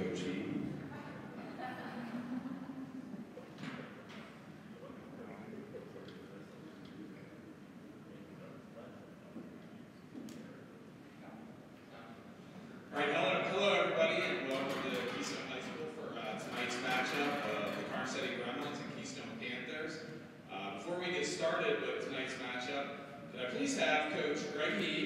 coachee. All right, hello, hello everybody, and welcome to Keystone High School for uh, tonight's matchup of and Keystone Panthers. Uh, before we get started with tonight's matchup, could I please have Coach Greg Heath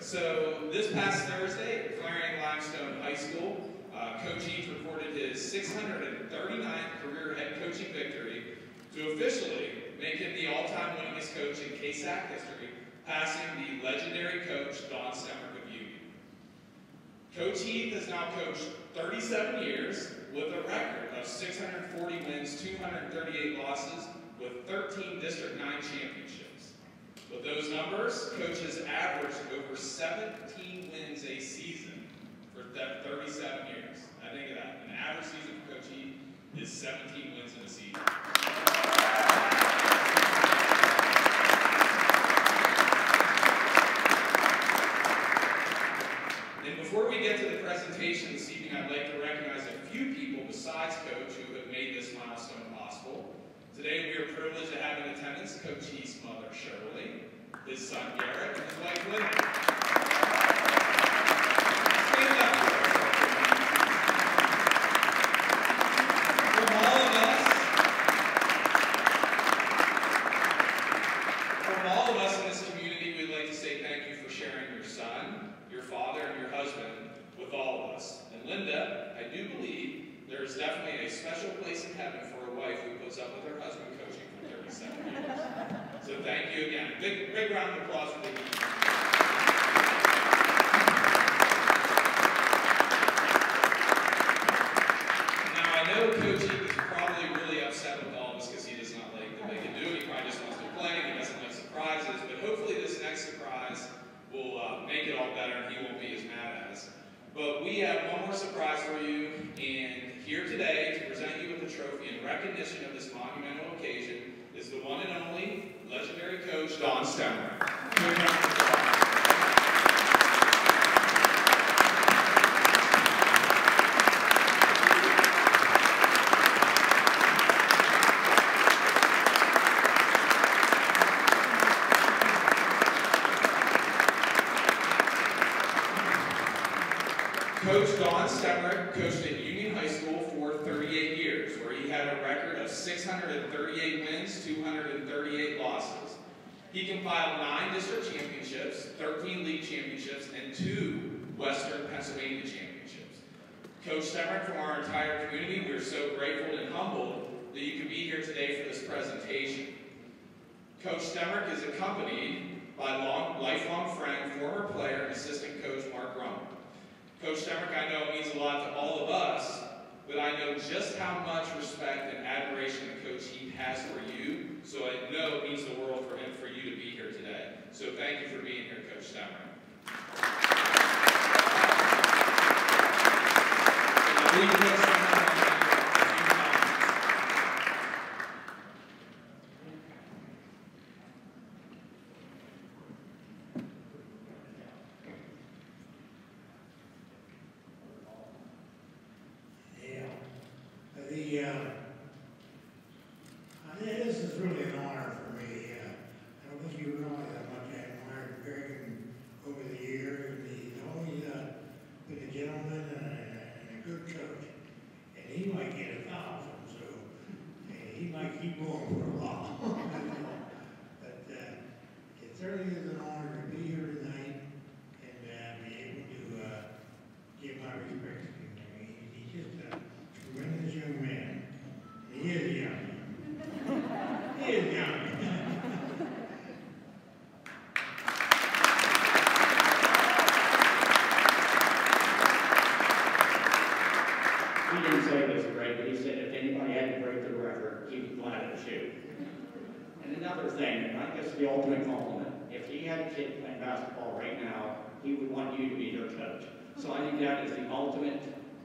So this past Thursday, Clarion Limestone High School, uh, Coach Heath recorded his 639th career head coaching victory to officially make him the all-time winningest coach in KSAC history, passing the legendary coach Don Stemmerich of Union. Coach Heath has now coached 37 years with a record of 640 wins, 238 losses, with 13 District 9 championships. With those numbers, coaches averaged over 17 wins a season for 37 years. I think of that. An average season for Coach is 17 wins in a season. and before we get to the presentation this evening, I'd like to recognize a few people besides Coach who Today we are privileged to have in attendance Coach's mother, Shirley, his son, Garrett, and his wife, Linda. Coach. So I think that is the ultimate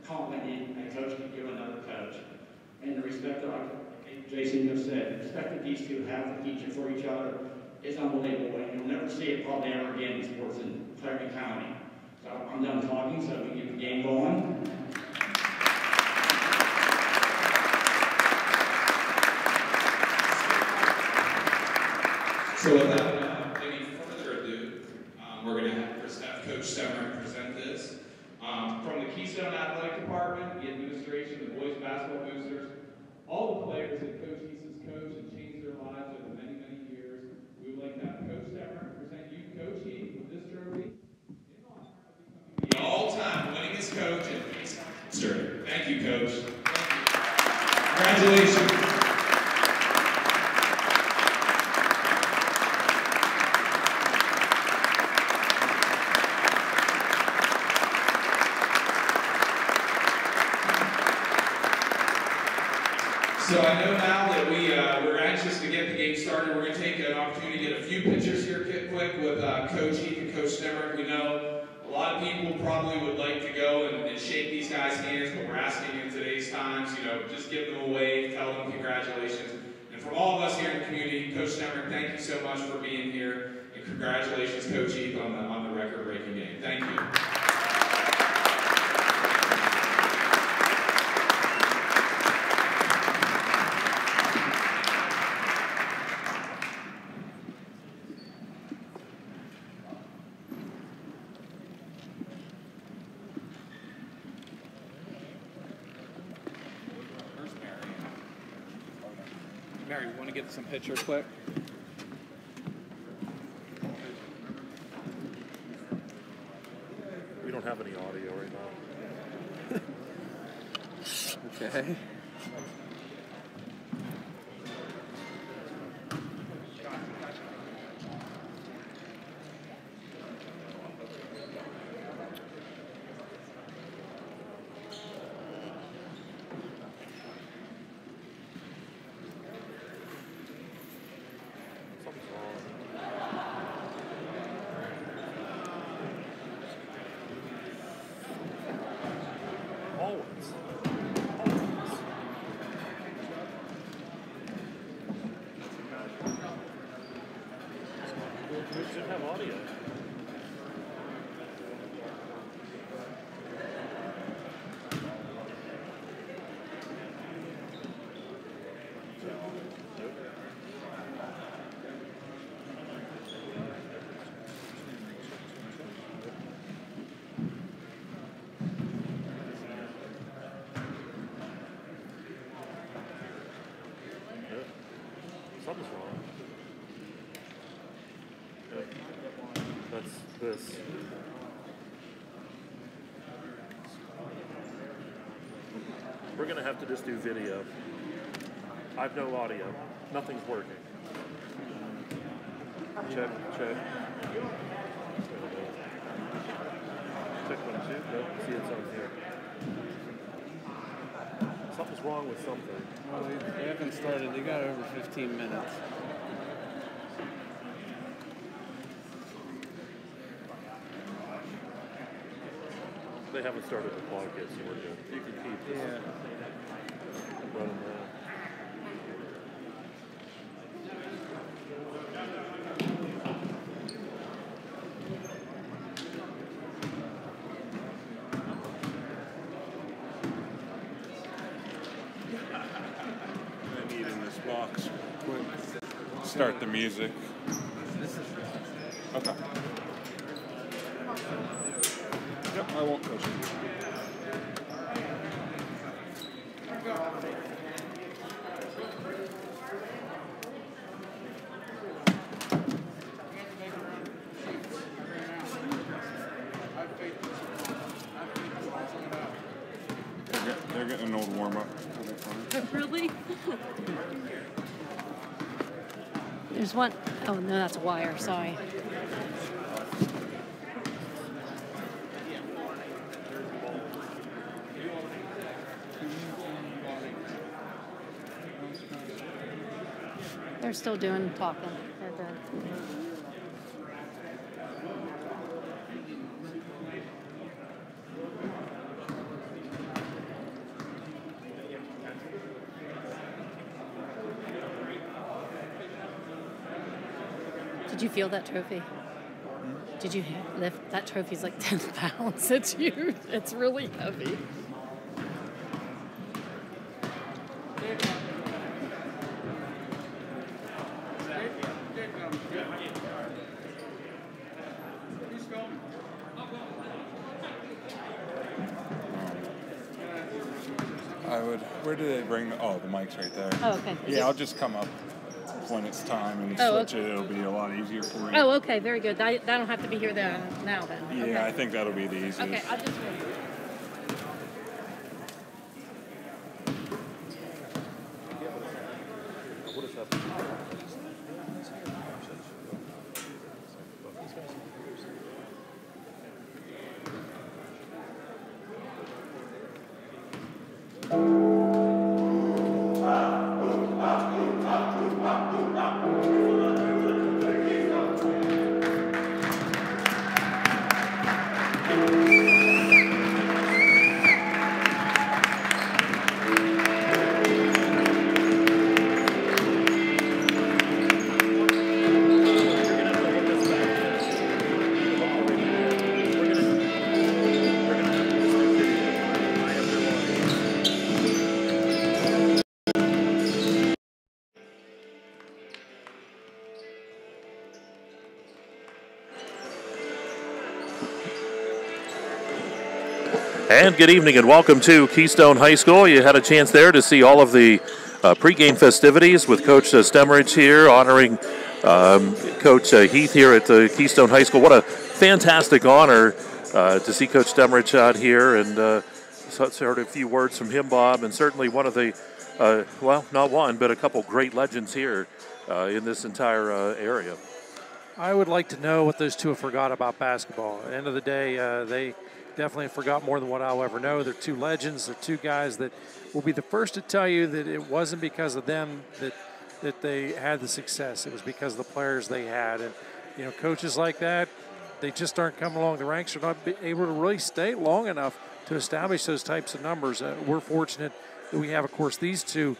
compliment a coach can give another coach. And the respect that, like Jason just said, the respect that these two have for each for each other is unbelievable, and you'll never see it probably ever again in sports in Clarion County. So I'm done talking, so we can get the game going. So without uh, any further ado, um, we're going to have have Coach Stemmer present this. Um, From the Keystone Athletic Department, the administration, the boys basketball boosters, all the players that Coach Easton's coached and changed their lives over many, many years, we would like to have Coach Stemmer present you, Coach Heath, with this trophy in honor of becoming the all-time winningest coach in history. Thank you, Coach. Congratulations. So I know now that we, uh, we're anxious to get the game started. We're going to take an opportunity to get a few pictures here quick, quick with uh, Coach Heath and Coach Stemmer. We know a lot of people probably would like to go and, and shake these guys' hands, but we're asking in today's times, you know, just give them a wave, tell them congratulations. And from all of us here in the community, Coach Stemmer, thank you so much for being here. And congratulations, Coach Heath, on the, on the record-breaking game. Thank you. Where's Mary? Mary, want to get some pictures quick? We don't have any audio right now. Okay. Something's wrong. Always. Always. We should have audio. Yeah. Something's wrong. Yeah. That's this. We're gonna have to just do video. I've no audio. Nothing's working. Check, check. Check one, two. Nope, see it's on here. Something's wrong with something. Well, they, they haven't started. They got over 15 minutes. Haven't started the clock yet, so we're good. You can keep this running now. I need in this box. Start the music. Okay. Yep, I won't push it. They're, get, they're getting an old warm up. Really? There's one oh no, that's a wire. Sorry. They're still doing talking. They're done. Did you feel that trophy? Did you lift that trophy's like 10 pounds? It's huge. It's really heavy. I would. Where do they bring the? Oh, the mic's right there. Oh, okay. Yeah, I'll just come up when it's time and Oh, switch it. It'll be a lot easier for you. Oh, okay, very good. I, I don't have to be here then now then. Yeah, okay. I think that'll be the easiest. Okay, I'll just And good evening and welcome to Keystone High School. You had a chance there to see all of the uh, pregame festivities with Coach uh, here, honoring um, Coach uh, Heath here at uh, Keystone High School. What a fantastic honor uh, to see Coach Stemmerich out here and uh, heard a few words from him, Bob, and certainly one of the, uh, well, not one, but a couple great legends here uh, in this entire uh, area. I would like to know what those two have forgot about basketball. At the end of the day, uh, they definitely forgot more than what I'll ever know. They're two legends. They're two guys that will be the first to tell you that it wasn't because of them that that they had the success. It was because of the players they had. And you know, coaches like that, they just aren't coming along the ranks. They're not able to really stay long enough to establish those types of numbers. Uh, we're fortunate that we have, of course, these two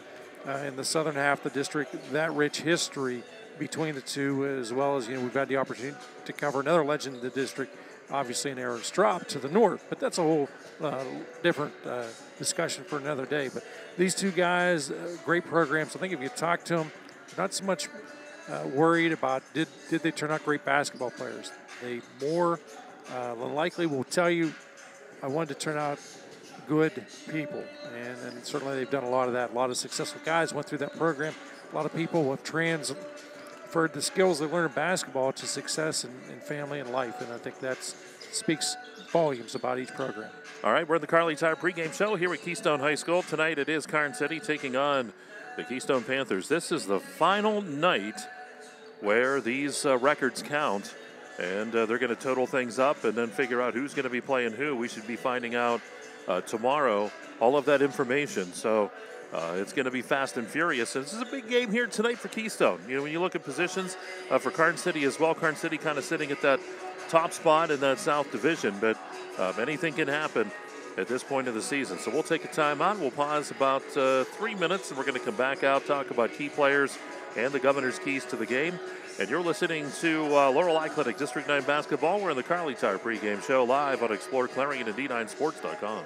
uh, in the southern half of the district. That rich history between the two, as well as you know, we've had the opportunity to cover another legend in the district, obviously in Aaron Strop to the north. But that's a whole uh, different uh, discussion for another day. But these two guys, uh, great programs. I think if you talk to them, not so much uh, worried about did did they turn out great basketball players. They more uh, likely will tell you, I wanted to turn out good people, and, and certainly they've done a lot of that. A lot of successful guys went through that program. A lot of people have transferred the skills they learned in basketball to success in, in family and life, and I think that speaks volumes about each program. All right, we're in the Carly Tire pregame show here at Keystone High School. Tonight it is Karns City taking on the Keystone Panthers. This is the final night where these uh, records count, and uh, they're going to total things up and then figure out who's going to be playing who. We should be finding out uh, tomorrow all of that information. So uh, it's going to be fast and furious. And this is a big game here tonight for Keystone. You know, when you look at positions uh, for Karns City as well, Karns City kind of sitting at that top spot in that South Division, but um, anything can happen at this point of the season. So we'll take a timeout. We'll pause about uh, three minutes, and we're going to come back out, talk about key players and the governor's keys to the game. And you're listening to uh, Laurel Eye Clinic District 9 basketball. We're in the Carly Tire pregame show live on Explore Clarion and D9Sports.com.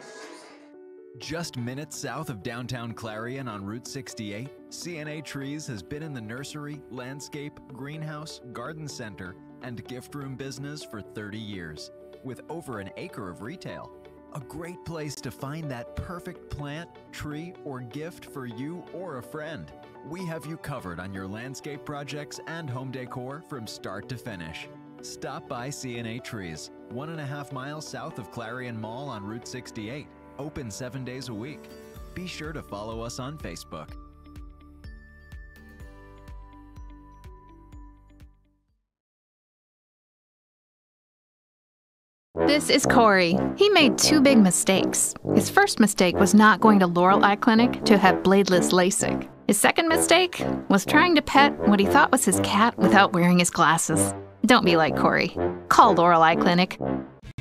Just minutes south of downtown Clarion on Route 68, CNA Trees has been in the nursery, landscape, greenhouse, garden center, and gift room business for 30 years. With over an acre of retail, a great place to find that perfect plant, tree, or gift for you or a friend. We have you covered on your landscape projects and home decor from start to finish. Stop by CNA Trees, one and a half miles south of Clarion Mall on Route 68, open seven days a week. Be sure to follow us on Facebook. This is Corey. He made two big mistakes. His first mistake was not going to Laurel Eye Clinic to have bladeless LASIK. His second mistake was trying to pet what he thought was his cat without wearing his glasses. Don't be like Corey. Call Laurel Eye Clinic.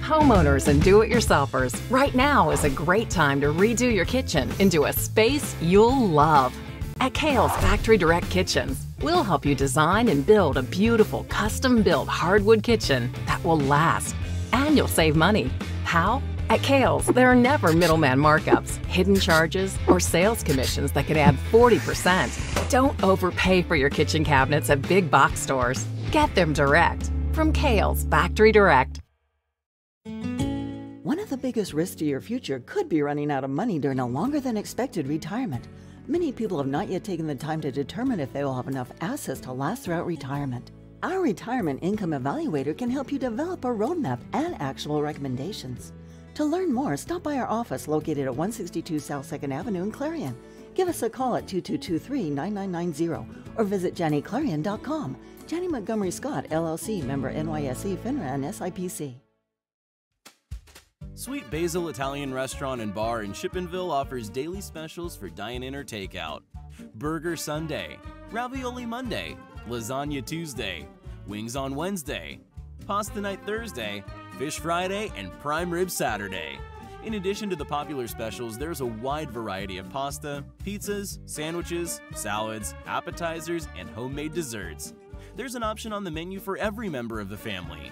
Homeowners and do it yourselfers, right now is a great time to redo your kitchen into a space you'll love. At Kale's Factory Direct Kitchens, we'll help you design and build a beautiful custom built hardwood kitchen that will last. And you'll save money. How? At Kale's, there are never middleman markups, hidden charges, or sales commissions that could add 40%. Don't overpay for your kitchen cabinets at big box stores. Get them direct from Kale's Factory Direct. One of the biggest risks to your future could be running out of money during a longer than expected retirement. Many people have not yet taken the time to determine if they will have enough assets to last throughout retirement. Our Retirement Income Evaluator can help you develop a roadmap and actionable recommendations. To learn more, stop by our office located at 162 South 2nd Avenue in Clarion. Give us a call at 2223 9990 or visit JanneyClarion.com. Janney Montgomery Scott, LLC, member NYSE, FINRA, and SIPC. Sweet Basil Italian Restaurant and Bar in Shippenville offers daily specials for dine-in or takeout. Burger Sunday, Ravioli Monday, Lasagna Tuesday, Wings on Wednesday, Pasta Night Thursday, Fish Friday, and Prime Rib Saturday. In addition to the popular specials, there's a wide variety of pasta, pizzas, sandwiches, salads, appetizers, and homemade desserts. There's an option on the menu for every member of the family.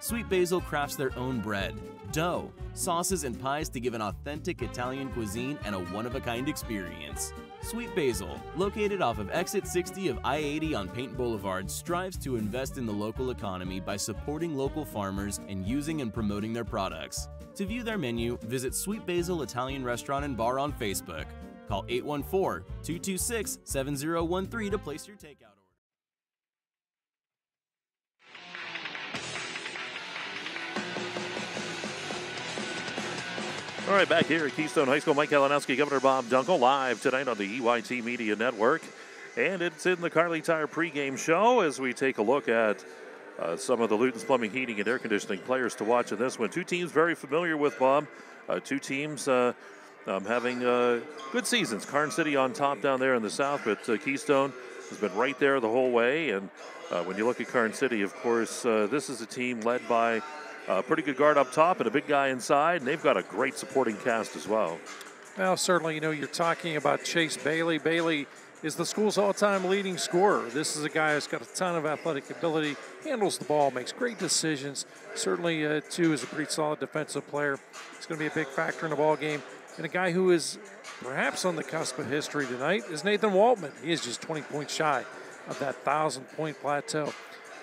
Sweet Basil crafts their own bread, dough, sauces, and pies to give an authentic Italian cuisine and a one-of-a-kind experience. Sweet Basil, located off of exit 60 of I-80 on Paint Boulevard, strives to invest in the local economy by supporting local farmers and using and promoting their products. To view their menu, visit Sweet Basil Italian Restaurant and Bar on Facebook. Call 814-226-7013 to place your takeout. All right, back here at Keystone High School, Mike Kalinowski, Governor Bob Dunkel, live tonight on the EYT Media Network. And it's in the Carly Tire pregame show as we take a look at uh, some of the Luton's Plumbing, Heating, and Air Conditioning players to watch in this one. Two teams very familiar with Bob. Uh, two teams uh, um, having uh, good seasons. Karns City on top down there in the south, but uh, Keystone has been right there the whole way. And uh, when you look at Karns City, of course, this is a team led by a pretty good guard up top and a big guy inside, and they've got a great supporting cast as well. Well, certainly, you know, you're talking about Chase Bailey. Bailey is the school's all-time leading scorer. This is a guy who's got a ton of athletic ability, handles the ball, makes great decisions. Certainly, uh, too, is a pretty solid defensive player. He's going to be a big factor in the ball game. And a guy who is perhaps on the cusp of history tonight is Nathan Waltman. He is just 20 points shy of that thousand-point plateau.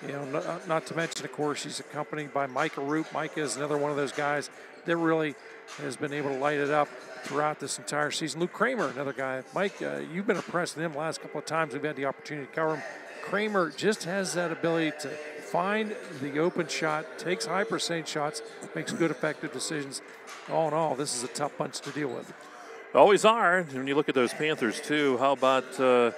You know, not, to mention, of course, he's accompanied by Micah Roop. Micah is another one of those guys that really has been able to light it up throughout this entire season. Luke Kramer, another guy. Mike, uh, you've been impressed with him the last couple of times we've had the opportunity to cover him. Kramer just has that ability to find the open shot, takes high percentage shots, makes good, effective decisions. All in all, this is a tough bunch to deal with. Always are. When you look at those Panthers, too, how about. Uh,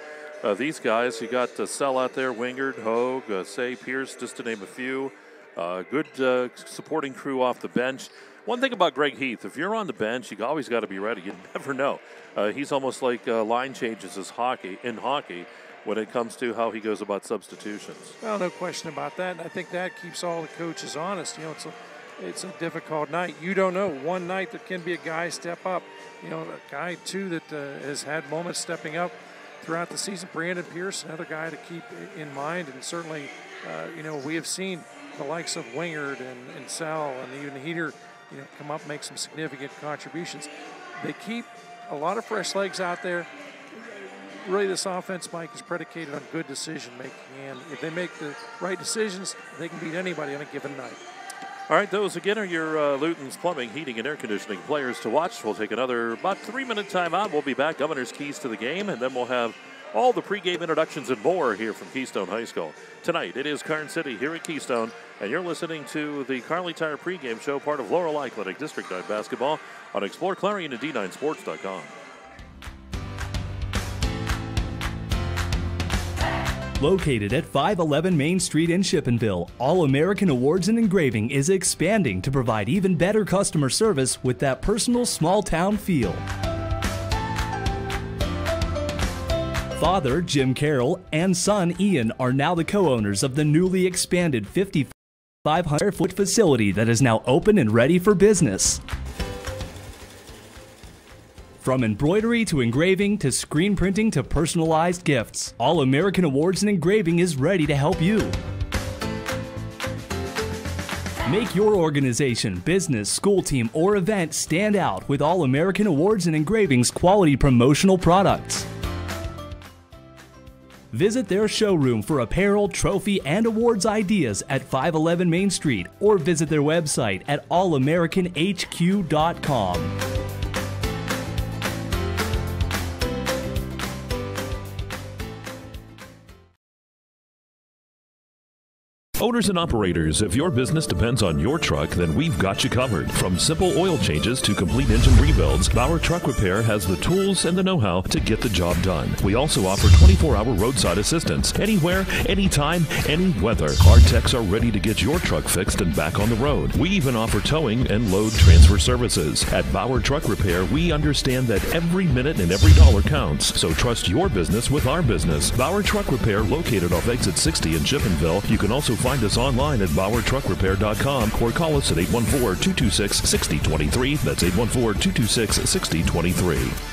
uh, these guys. You got uh, Sell out there, Wingard, Hogue, uh, Say, Pierce, just to name a few. Uh, good uh, supporting crew off the bench. One thing about Greg Heath, if you're on the bench, you always got to be ready. You never know. Uh, he's almost like uh, line changes as hockey in hockey when it comes to how he goes about substitutions. Well, no question about that. And I think that keeps all the coaches honest. You know, it's a it's a difficult night. You don't know. One night there can be a guy step up. You know, a guy too that has had moments stepping up throughout the season. Brandon Pierce, another guy to keep in mind, and certainly, uh, you know, we have seen the likes of Wingard and, and Sal and even Heater, you know, come up and make some significant contributions. They keep a lot of fresh legs out there. Really, this offense, Mike, is predicated on good decision making, and if they make the right decisions, they can beat anybody on a given night. All right, those again are your uh, Luton's Plumbing, Heating, and Air Conditioning players to watch. We'll take another about three minute timeout. We'll be back. Governor's keys to the game, and then we'll have all the pregame introductions and more here from Keystone High School. Tonight, it is Karns City here at Keystone, and you're listening to the Carly Tire pregame show, part of Laurel Eye Clinic District 9 basketball on Explore Clarion and D9Sports.com. Located at 511 Main Street in Shippenville, All American Awards and Engraving is expanding to provide even better customer service with that personal small town feel. Father, Jim Carroll, and son, Ian, are now the co owners of the newly expanded 5,500 foot facility that is now open and ready for business. From embroidery to engraving to screen printing to personalized gifts, All American Awards and Engraving is ready to help you. Make your organization, business, school team, or event stand out with All American Awards and Engraving's quality promotional products. Visit their showroom for apparel, trophy, and awards ideas at 511 Main Street or visit their website at allamericanhq.com. Owners and operators, if your business depends on your truck, then we've got you covered. From simple oil changes to complete engine rebuilds, Bauer Truck Repair has the tools and the know how to get the job done. We also offer 24 hour roadside assistance anywhere, anytime, any weather. Our techs are ready to get your truck fixed and back on the road. We even offer towing and load transfer services. At Bauer Truck Repair, we understand that every minute and every dollar counts, so trust your business with our business. Bauer Truck Repair, located off exit 60 in Shippenville. You can also find us online at BauerTruckRepair.com or call us at 814-226-6023. That's 814-226-6023.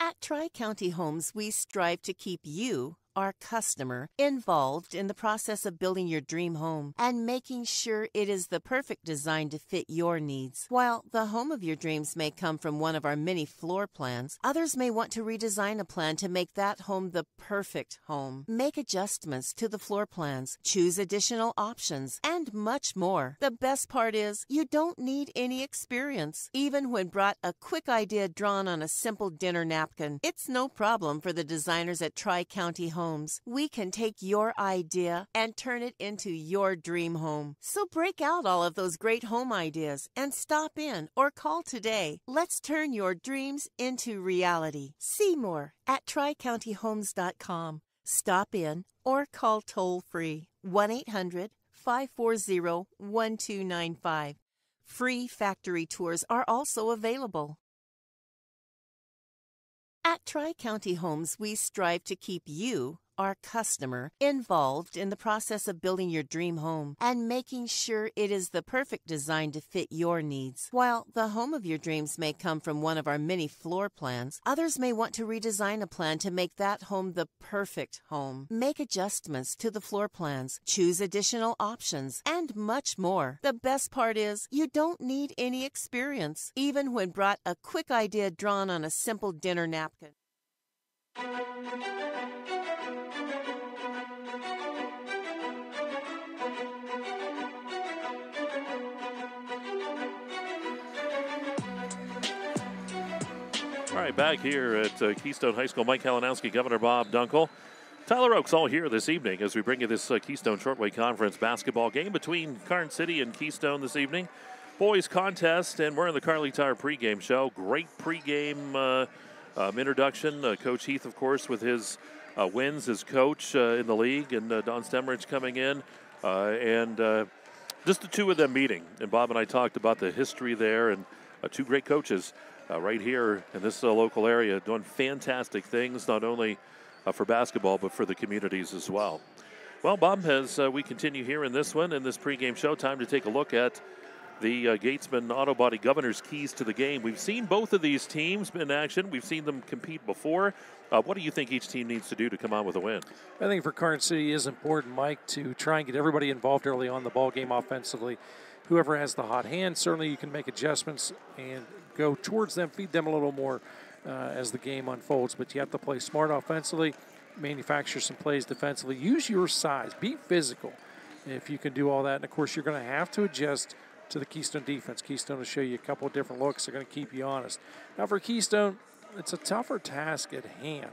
At Tri County Homes, we strive to keep you our customer involved in the process of building your dream home and making sure it is the perfect design to fit your needs. While the home of your dreams may come from one of our many floor plans, others may want to redesign a plan to make that home the perfect home. Make adjustments to the floor plans, choose additional options, and much more. The best part is you don't need any experience. Even when brought a quick idea drawn on a simple dinner napkin, it's no problem for the designers at Tri County Homes homes, we can take your idea and turn it into your dream home. So break out all of those great home ideas and stop in or call today. Let's turn your dreams into reality. See more at tricountyhomes.com. Stop in or call toll free 1 800 540 1295. Free factory tours are also available. At Tri County Homes, we strive to keep you our customer involved in the process of building your dream home and making sure it is the perfect design to fit your needs. While the home of your dreams may come from one of our many floor plans, others may want to redesign a plan to make that home the perfect home. Make adjustments to the floor plans, choose additional options, and much more. The best part is you don't need any experience, even when brought a quick idea drawn on a simple dinner napkin. All right, back here at uh, Keystone High School, Mike Kalinowski, Governor Bob Dunkel. Tyler Oaks all here this evening as we bring you this uh, Keystone Shortway Conference basketball game between Karns City and Keystone this evening. Boys contest, and we're in the Carly Tire pregame show. Great pregame uh, um, introduction. Uh, coach Heath, of course, with his uh, wins as coach uh, in the league, and Don Stemmerich coming in. and just the two of them meeting. And Bob and I talked about the history there and two great coaches uh, right here in this uh, local area, doing fantastic things, not only uh, for basketball, but for the communities as well. Well, Bob, as uh, we continue here in this one, in this pregame show, time to take a look at the uh, Gatesman Auto Body Governor's keys to the game. We've seen both of these teams in action. We've seen them compete before. Uh, what do you think each team needs to do to come out with a win? I think for Karns City is important, Mike, to try and get everybody involved early on the ball game offensively. Whoever has the hot hand, certainly you can make adjustments and go towards them, feed them a little more uh, as the game unfolds. But you have to play smart offensively, manufacture some plays defensively, use your size, be physical if you can do all that. And of course, you're going to have to adjust to the Keystone defense. Keystone will show you a couple of different looks. They're going to keep you honest. Now, for Keystone, it's a tougher task at hand.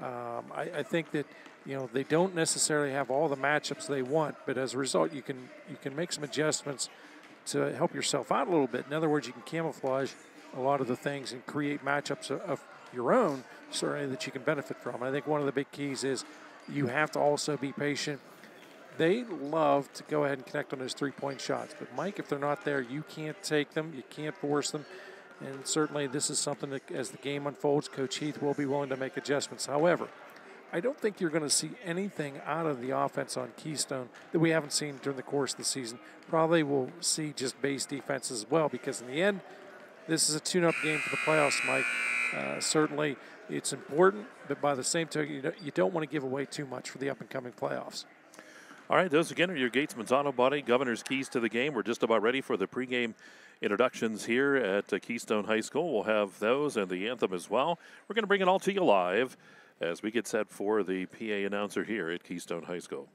Um, I, I, think that you know they don't necessarily have all the matchups they want, but as a result, you can you can make some adjustments to help yourself out a little bit. In other words, you can camouflage a lot of the things and create matchups of, of your own, certainly that you can benefit from. I think one of the big keys is you have to also be patient. They love to go ahead and connect on those three point shots. But, Mike, if they're not there, you can't take them, you can't force them. And certainly, this is something that, as the game unfolds, Coach Heath will be willing to make adjustments. However, I don't think you're going to see anything out of the offense on Keystone that we haven't seen during the course of the season. Probably we'll see just base defense as well because, in the end, this is a tune up game for the playoffs, Mike. Uh, certainly, it's important, but by the same token, you don't, you don't want to give away too much for the up and coming playoffs. All right, those again are your Gatesman's Auto Body Governor's Keys to the game. We're just about ready for the pregame introductions here at Keystone High School. We'll have those and the anthem as well. We're going to bring it all to you live as we get set for the PA announcer here at Keystone High School.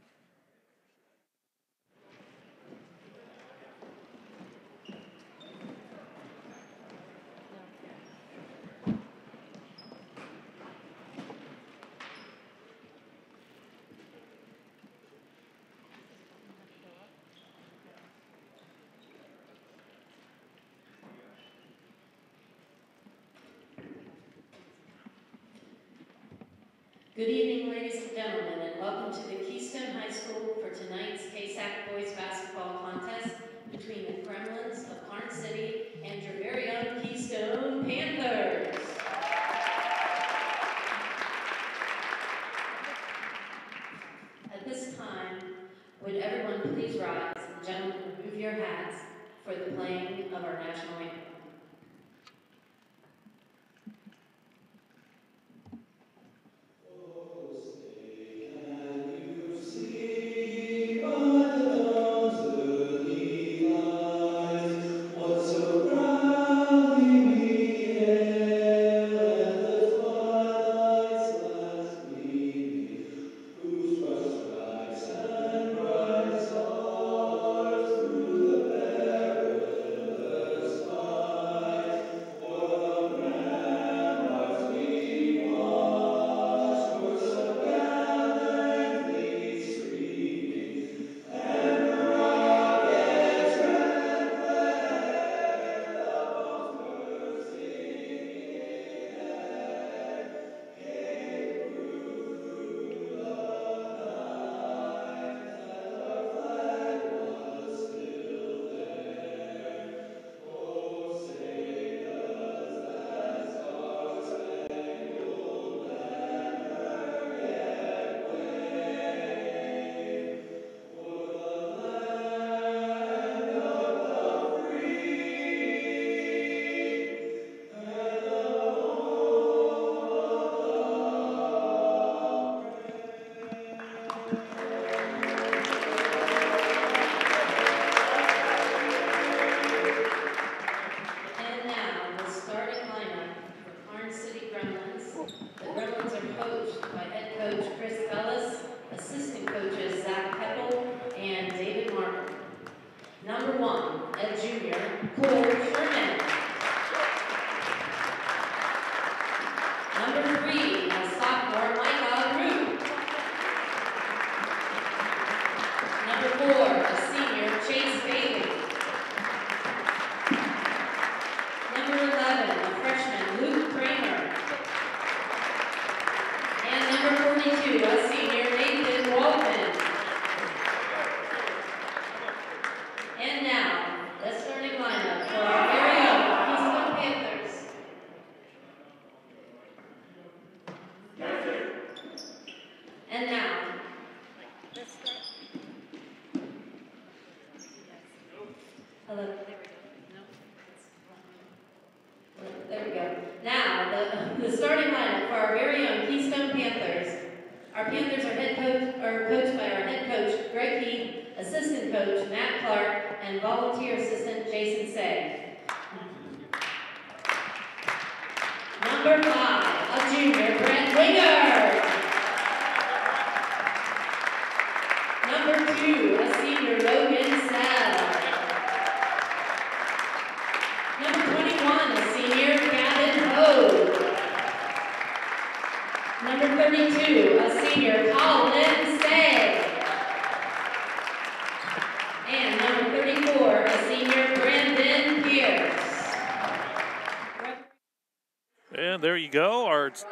Good evening,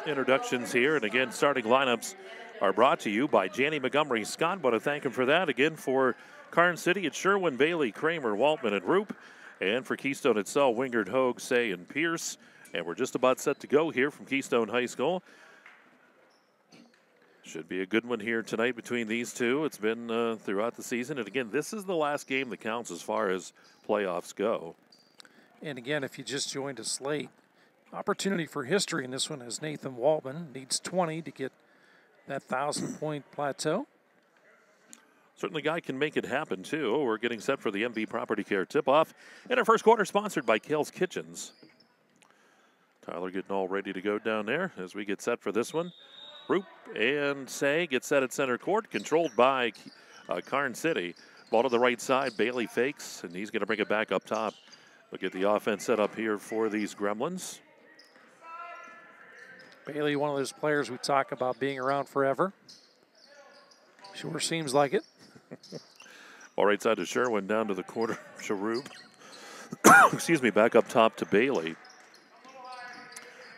introductions here. And again, starting lineups are brought to you by Janney Montgomery Scott. Want to thank him for that. Again, for Karns City, it's Sherwin, Bailey, Kramer, Waltman, and Roop. And for Keystone itself, Wingard, Hogue, Say, and Pierce. And we're just about set to go here from Keystone High School. Should be a good one here tonight between these two. It's been uh, throughout the season. And again, this is the last game that counts as far as playoffs go. And again, if you just joined us late, opportunity for history in this one as Nathan Waltman needs 20 to get that 1,000 point plateau. Certainly, guy can make it happen too. We're getting set for the MV Property Care tip off. In our first quarter, sponsored by Kale's Kitchens. Tyler getting all ready to go down there as we get set for this one. Roop and Say get set at center court, controlled by uh, Karns City. Ball to the right side. Bailey fakes, and he's going to bring it back up top. Look at the offense set up here for these Gremlins. Bailey, one of those players we talk about being around forever. Sure seems like it. All right side to Sherwin, down to the corner. Sharub. Excuse me, back up top to Bailey.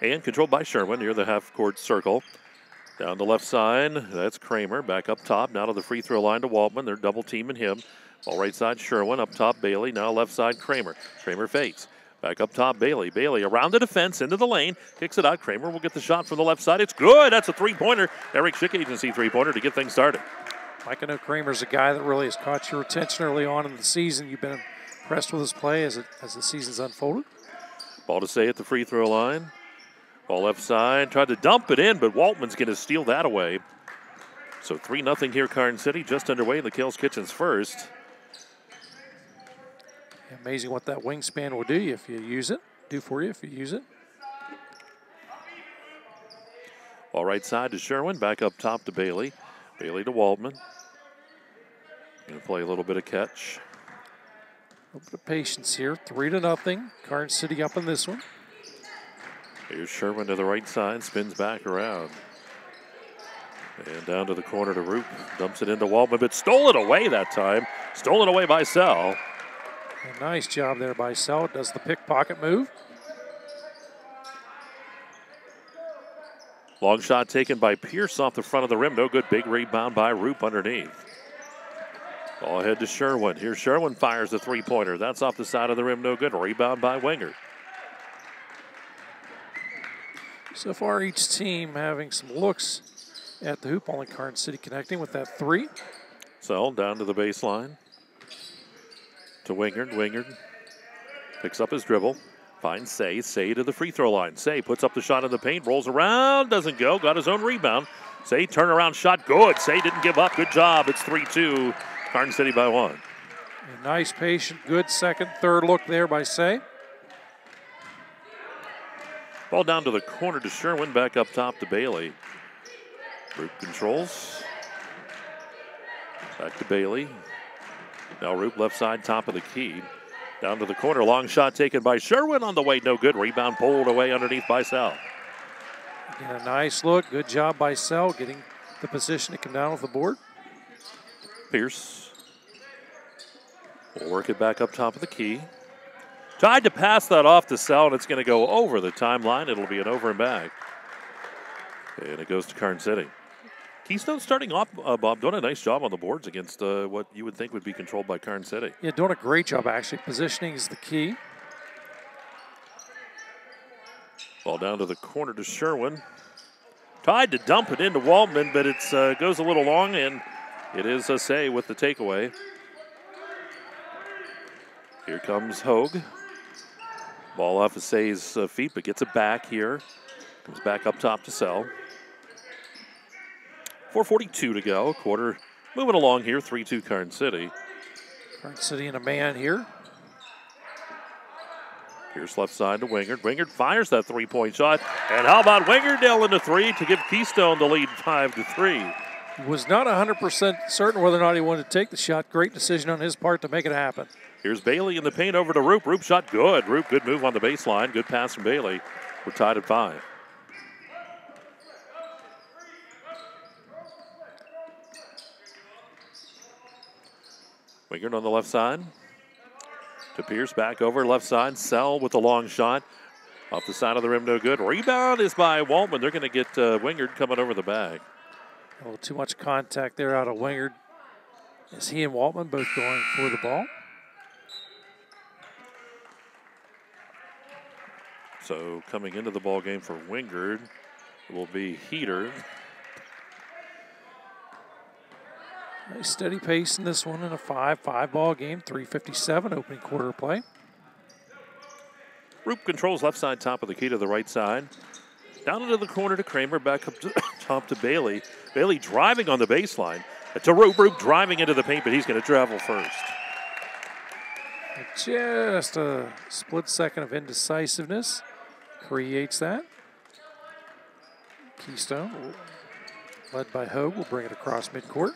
And controlled by Sherwin near the half court circle. Down the left side, that's Kramer. Back up top, now to the free throw line to Waltman. They're double teaming him. All right side, Sherwin. Up top, Bailey. Now left side, Kramer. Kramer fakes. Back up top, Bailey. Bailey around the defense, into the lane, kicks it out. Kramer will get the shot from the left side. It's good. That's a three pointer. Eric Schick Agency three pointer to get things started. Mike, I know Kramer's a guy that really has caught your attention early on in the season. You've been impressed with his play as, it, as the season's unfolded. Ball to say at the free throw line. Ball left side. Tried to dump it in, but Waltman's going to steal that away. So 3 0 here, Karns City, just underway in the Kale's Kitchens first. Amazing what that wingspan will do if you use it. Do for you if you use it. All right side to Sherwin. Back up top to Bailey. Bailey to Waltman. Going to play a little bit of catch. A little bit of patience here. Three to nothing. Karns City up in this one. Here's Sherwin to the right side. Spins back around. And down to the corner to Roop. Dumps it into Waltman, but stole it away that time. Stolen away by Sell. A nice job there by Sell. Does the pickpocket move. Long shot taken by Pierce off the front of the rim. No good. Big rebound by Roop underneath. Ball ahead to Sherwin. Here Sherwin fires the three pointer. That's off the side of the rim. No good. Rebound by Wenger. So far, each team having some looks at the hoop. Only Karns City connecting with that three. So down to the baseline. To Wingard. Wingard picks up his dribble. Finds Say. Say to the free throw line. Say puts up the shot in the paint. Rolls around. Doesn't go. Got his own rebound. Say turnaround shot. Good. Say didn't give up. Good job. It's 3 2. Karns City by one. A nice, patient, good second, third look there by Say. Ball down to the corner to Sherwin. Back up top to Bailey. Roop controls. Back to Bailey. Now Roop left side, top of the key. Down to the corner. Long shot taken by Sherwin on the way. No good. Rebound pulled away underneath by Sell. Again, a nice look. Good job by Sell getting the position to come down off the board. Pierce will work it back up top of the key. Tried to pass that off to Sell, and it's going to go over the timeline. It'll be an over and back. And it goes to Karns City. Keystone starting off, uh, Bob, doing a nice job on the boards against uh, what you would think would be controlled by Karns City. Yeah, doing a great job, actually. Positioning is the key. Ball down to the corner to Sherwin. Tried to dump it into Waltman, but it uh, goes a little long, and it is a say with the takeaway. Here comes Hogue. Ball off of Say's uh, feet, but gets it back here. Comes back up top to Sell. 4.42 to go. Quarter moving along here. 3 2 Karns City. Karns City and a man here. Here's left side to Wingard. Wingard fires that three point shot. And how about Wingard nailing the three to give Keystone the lead 5 to 3. Was not 100% certain whether or not he wanted to take the shot. Great decision on his part to make it happen. Here's Bailey in the paint over to Roop. Roop shot good. Roop, good move on the baseline. Good pass from Bailey. We're tied at five. Wingard on the left side. To Pierce, back over left side. Sell with the long shot. Off the side of the rim, no good. Rebound is by Waltman. They're going to get uh, Wingard coming over the bag. A little too much contact there out of Wingard. Is he and Waltman both going for the ball. So coming into the ball game for Wingard will be Heater. Nice steady pace in this one in a 5-5 ball game. 357 opening quarter play. Roop controls left side top of the key to the right side. Down into the corner to Kramer, back up to top to Bailey. Bailey driving on the baseline. To Roop, Roop driving into the paint, but he's going to travel first. Just a split second of indecisiveness creates that. Keystone, led by Hogue, will bring it across midcourt.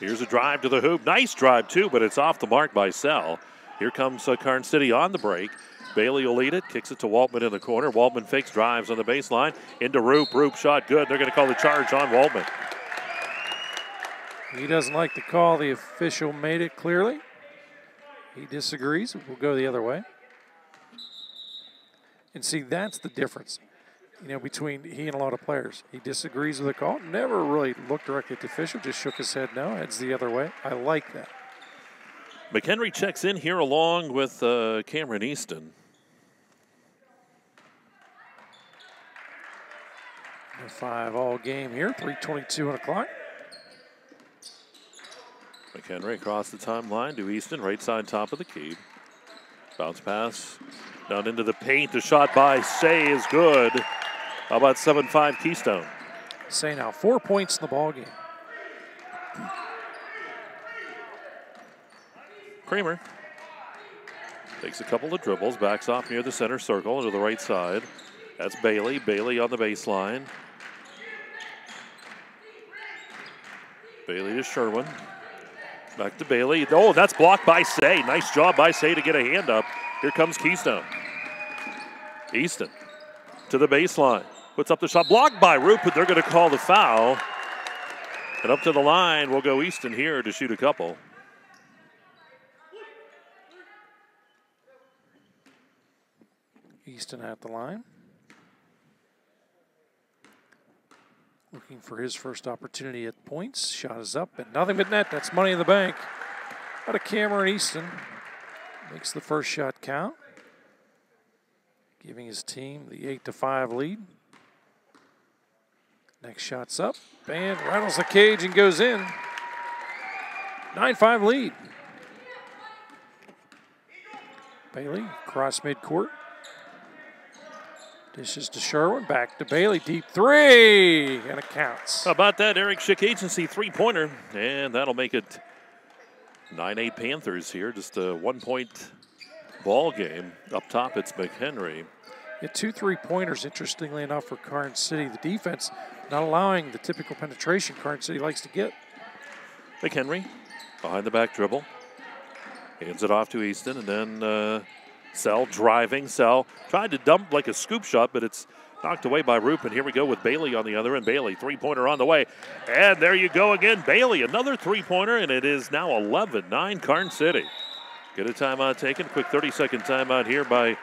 Here's a drive to the hoop. Nice drive, too, but it's off the mark by Sell. Here comes uh, Karns City on the break. Bailey will lead it, kicks it to Waltman in the corner. Waltman fakes, drives on the baseline. Into Roop. Roop shot good. They're going to call the charge on Waltman. He doesn't like the call. The official made it clearly. He disagrees. We'll go the other way. And see, that's the difference, you know, between he and a lot of players. He disagrees with the call. Never really looked directly at the official. Just shook his head no. Heads the other way. I like that. McHenry checks in here along with uh, Cameron Easton. A five all game here. 322 on the clock. McHenry across the timeline to Easton, right side top of the key. Bounce pass down into the paint. The shot by Say is good. How about 7 5 Keystone? Say now, four points in the ball game. Kramer takes a couple of dribbles, backs off near the center circle to the right side. That's Bailey. Bailey on the baseline. Bailey to Sherwin. Back to Bailey. Oh, that's blocked by Say. Nice job by Say to get a hand up. Here comes Keystone. Easton to the baseline. Puts up the shot. Blocked by Rupert. They're going to call the foul. And up to the line, we'll go Easton here to shoot a couple. Easton at the line. Looking for his first opportunity at points. Shot is up, and nothing but net. That's money in the bank. Out of Cameron Easton. Makes the first shot count. Giving his team the 8 to 5 lead. Next shot's up and rattles the cage and goes in. 9 5 lead. Bailey cross midcourt. Dishes to Sherwin, back to Bailey, deep three, and it counts. How about that, Eric Schick Agency three-pointer, and that'll make it 9-8 Panthers here. Just a one-point ball game. Up top, it's McHenry. Yeah, two three-pointers, interestingly enough, for Karns City. The defense not allowing the typical penetration Karns City likes to get. McHenry behind the back dribble. Hands it off to Easton, and then uh, Sell driving. Sell tried to dump like a scoop shot, but it's knocked away by Roop. And here we go with Bailey on the other end. Bailey, three pointer on the way. And there you go again. Bailey, another three pointer, and it is now 11 9 Karns City. Get a timeout taken. Quick 30 second timeout here by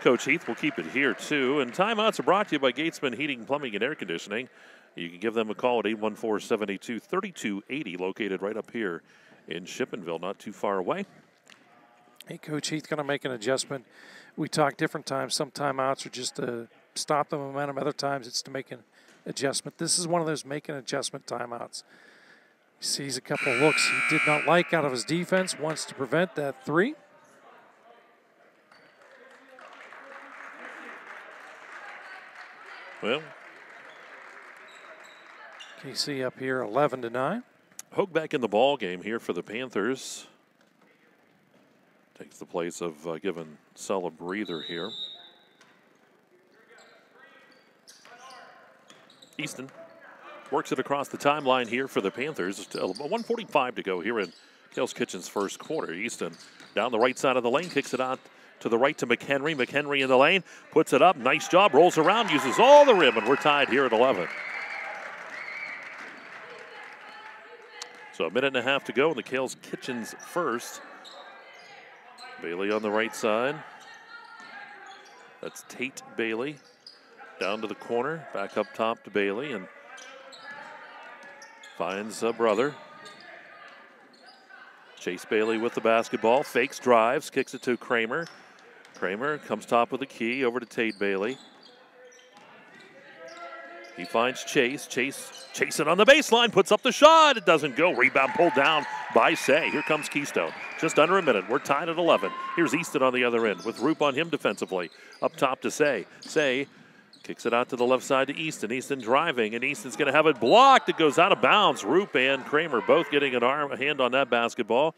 Coach Heath. We'll keep it here too. And timeouts are brought to you by Gatesman Heating, Plumbing, and Air Conditioning. You can give them a call at 814 782 3280, located right up here in Shippenville, not too far away. Hey, Coach Heath, going to make an adjustment. We talk different times. Some timeouts are just to stop the momentum. Other times it's to make an adjustment. This is one of those make an adjustment timeouts. He sees a couple of looks he did not like out of his defense. Wants to prevent that three. Well, KC up here 11 to 9. Hogue back in the ball game here for the Panthers. Takes the place of uh, giving Sell a breather here. Easton works it across the timeline here for the Panthers. 145 to go here in Kale's Kitchen's first quarter. Easton down the right side of the lane, kicks it out to the right to McHenry. McHenry in the lane, puts it up. Nice job, rolls around, uses all the rim, and we're tied here at 11. So a minute and a half to go in the Kales Kitchens first. Bailey on the right side. That's Tate Bailey. Down to the corner, back up top to Bailey, and finds a brother. Chase Bailey with the basketball, fakes, drives, kicks it to Kramer. Kramer comes top with the key over to Tate Bailey. He finds Chase. Chase chasing on the baseline, puts up the shot. It doesn't go. Rebound pulled down by Say. Here comes Keystone. Just under a minute. We're tied at 11. Here's Easton on the other end with Roop on him defensively. Up top to Say. Say kicks it out to the left side to Easton. Easton driving, and Easton's going to have it blocked. It goes out of bounds. Roop and Kramer both getting an arm, a hand on that basketball.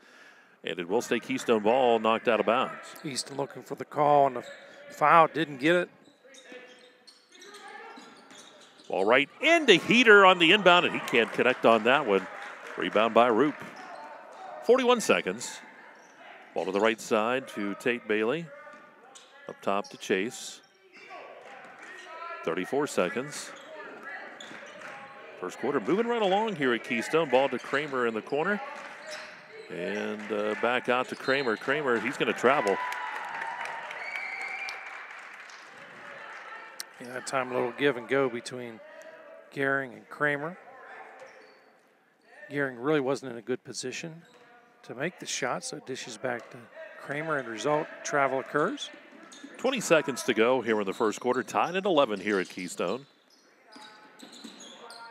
And it will stay Keystone ball knocked out of bounds. Easton looking for the call and the foul, didn't get it. Ball right into Heater on the inbound, and he can't connect on that one. Rebound by Roop. 41 seconds. Ball to the right side to Tate Bailey. Up top to Chase. 34 seconds. First quarter moving right along here at Keystone. Ball to Kramer in the corner. And uh, back out to Kramer. Kramer, he's going to travel. Yeah, that time a little give and go between Gehring and Kramer. Gehring really wasn't in a good position to make the shot, so it dishes back to Kramer, and result travel occurs. 20 seconds to go here in the first quarter. Tied at 11 here at Keystone.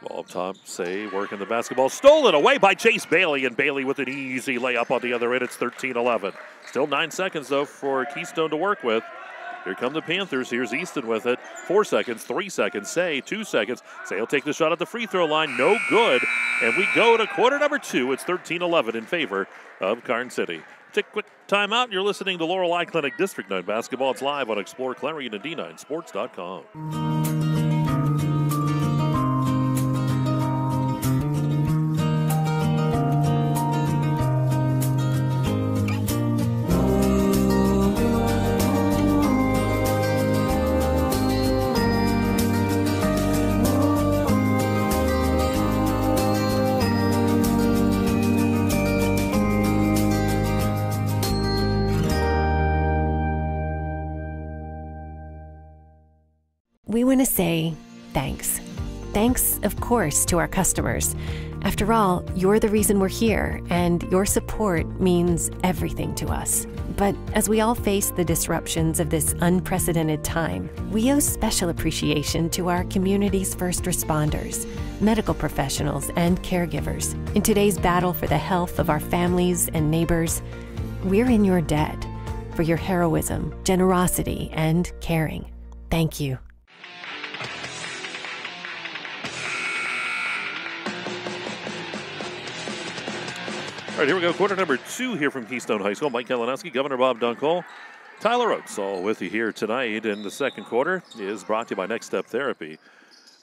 Ball top, say, working the basketball. Stolen away by Chase Bailey, and Bailey with an easy layup on the other end. It's 13 11. Still nine seconds, though, for Keystone to work with. Here come the Panthers. Here's Easton with it. Four seconds, three seconds, Say, two seconds. Say he'll take the shot at the free throw line. No good. And we go to quarter number two. It's 13 11 in favor of Karns City. Take quick timeout. You're listening to Laurel Eye Clinic District 9 basketball. It's live on Explore Clarion and D9Sports.com. course, to our customers. After all, you're the reason we're here, and your support means everything to us. But as we all face the disruptions of this unprecedented time, we owe special appreciation to our community's first responders, medical professionals, and caregivers. In today's battle for the health of our families and neighbors, we're in your debt for your heroism, generosity, and caring. Thank you. Right, here we go. Quarter number two here from Keystone High School. Mike Kalinowski, Governor Bob Dunkel, Tyler Oates, all with you here tonight. And the second quarter is brought to you by Next Step Therapy.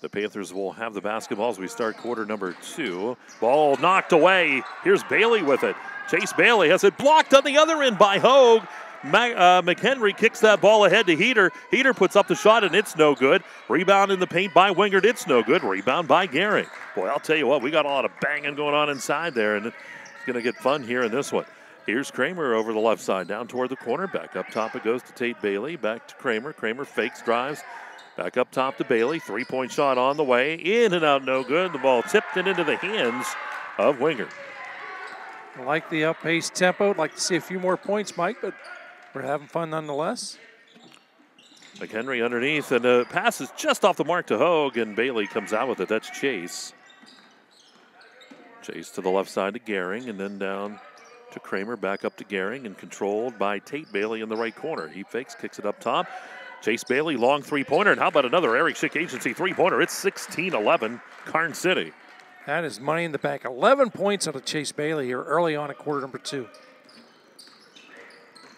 The Panthers will have the basketball as we start quarter number two. Ball knocked away. Here's Bailey with it. Chase Bailey has it blocked on the other end by Hogue. Ma- uh, McHenry kicks that ball ahead to Heater. Heater puts up the shot and it's no good. Rebound in the paint by Wingard. It's no good. Rebound by Gehring. Boy, I'll tell you what, we got a lot of banging going on inside there, and going to get fun here in this one. Here's Kramer over the left side, down toward the corner. Back up top it goes to Tate Bailey. Back to Kramer. Kramer fakes, drives. Back up top to Bailey. Three point shot on the way. In and out, no good. The ball tipped and into the hands of Wingard. I like the up pace tempo. I'd like to see a few more points, Mike, but we're having fun nonetheless. McHenry underneath, and the pass is just off the mark to Hogue, and Bailey comes out with it. That's Chase. Chase to the left side to Gehring, and then down to Kramer, back up to Gehring, and controlled by Tate Bailey in the right corner. He fakes, kicks it up top. Chase Bailey, long three pointer, and how about another Eric Schick Agency three pointer? It's 16 11, Karns City. That is money in the bank. 11 points out of Chase Bailey here early on at quarter number two.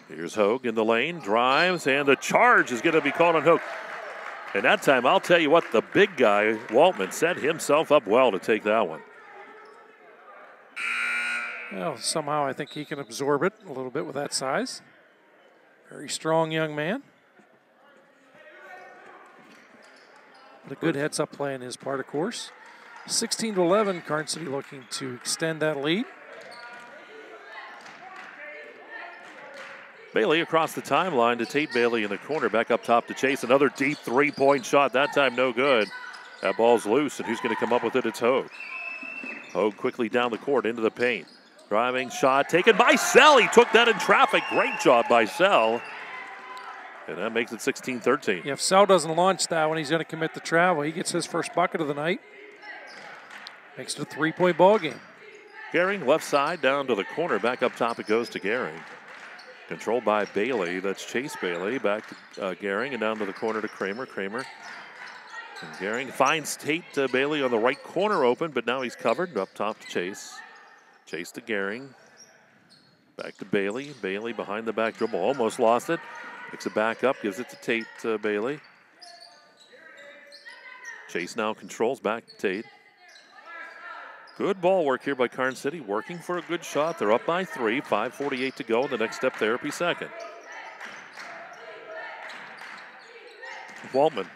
Here's Hogue in the lane, drives, and the charge is going to be called on Hogue. And that time, I'll tell you what, the big guy, Waltman, set himself up well to take that one. Well, somehow I think he can absorb it a little bit with that size. Very strong young man. But a good heads up play on his part, of course. 16 to 11, Karns City looking to extend that lead. Bailey across the timeline to Tate Bailey in the corner, back up top to Chase. Another deep three point shot, that time no good. That ball's loose, and who's going to come up with it? It's Hogue. Hogue quickly down the court into the paint. Driving shot taken by Sell. He took that in traffic. Great job by Sell. And that makes it 16 13. Yeah, if Sell doesn't launch that one, he's going to commit the travel. He gets his first bucket of the night. Makes it a three point ball game. Gehring left side down to the corner. Back up top it goes to Gehring. Controlled by Bailey. That's Chase Bailey. Back to uh, Gehring and down to the corner to Kramer. Kramer. And Gehring finds Tate uh, Bailey on the right corner open, but now he's covered. Up top to Chase. Chase to Gehring. Back to Bailey. Bailey behind the back dribble. Almost lost it. Picks it back up. Gives it to Tate uh, Bailey. Chase now controls back to Tate. Good ball work here by Karns City, working for a good shot. They're up by three, 5.48 to go. In the next step therapy second. Waltman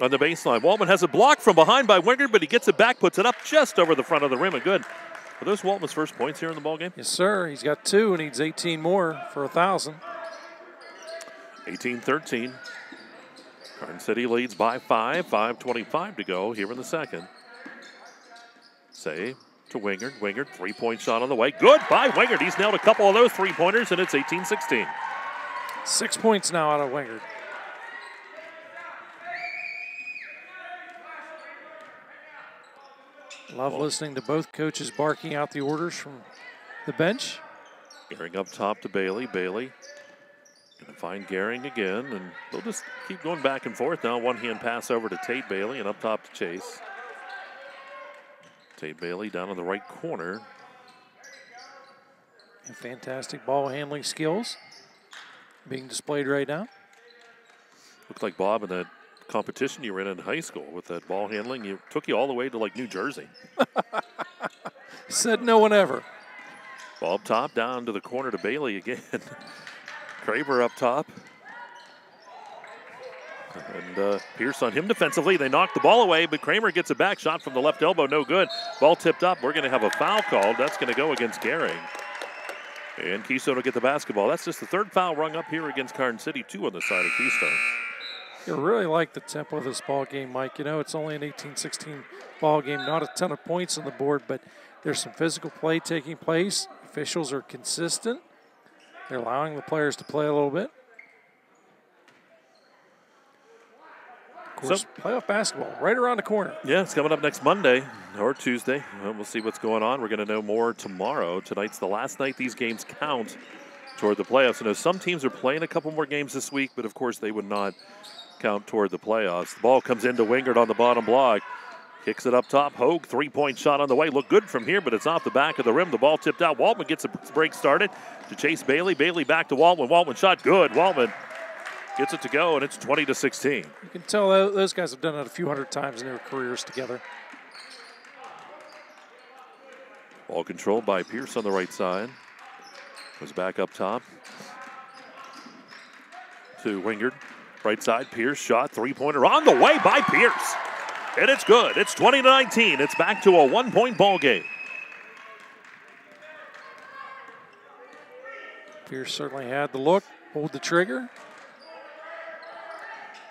on the baseline. Waltman has a block from behind by Wingard, but he gets it back, puts it up just over the front of the rim, and good. Are those Waltman's first points here in the ball game? Yes, sir. He's got two and needs 18 more for a thousand. 18-13. Karns City leads by five, 5.25 to go here in the second. Say to Wingard. Wingard, three point shot on the way. Good by Wingard. He's nailed a couple of those three pointers, and it's 18 16. Six points now out of Wingard. Love listening to both coaches barking out the orders from the bench. Gehring up top to Bailey. Bailey going to find Gehring again, and they'll just keep going back and forth now. One hand pass over to Tate Bailey and up top to Chase. Tate Bailey down in the right corner. And fantastic ball handling skills being displayed right now. Looks like Bob in that competition you were in in high school with that ball handling. You took you all the way to like New Jersey. Said no one ever. Ball up top down to the corner to Bailey again. Kramer up top. And uh, Pierce on him defensively. They knock the ball away, but Kramer gets a back. Shot from the left elbow, no good. Ball tipped up. We're going to have a foul called. That's going to go against Gehring. And Keystone will get the basketball. That's just the third foul rung up here against Karns City, two on the side of Keystone. You really like the tempo of this ball game, Mike. You know, it's only an 18-16 ball game, not a ton of points on the board, but there's some physical play taking place. Officials are consistent. They're allowing the players to play a little bit. Of course, so, playoff basketball right around the corner. Yeah, it's coming up next Monday or Tuesday. Well, we'll see what's going on. We're going to know more tomorrow. Tonight's the last night these games count toward the playoffs. I know some teams are playing a couple more games this week, but of course they would not count toward the playoffs. The ball comes into Wingard on the bottom block. Kicks it up top. Hogue, three point shot on the way. Look good from here, but it's off the back of the rim. The ball tipped out. Waltman gets a break started to chase Bailey. Bailey back to Waltman. Waltman shot good. Waltman gets it to go, and it's 20 to 16. You can tell those guys have done it a few hundred times in their careers together. Ball controlled by Pierce on the right side. Goes back up top to Wingard. Right side, Pierce shot, three pointer on the way by Pierce. And it's good. It's 20 to 19. It's back to a one point ball game. Pierce certainly had the look, pulled the trigger.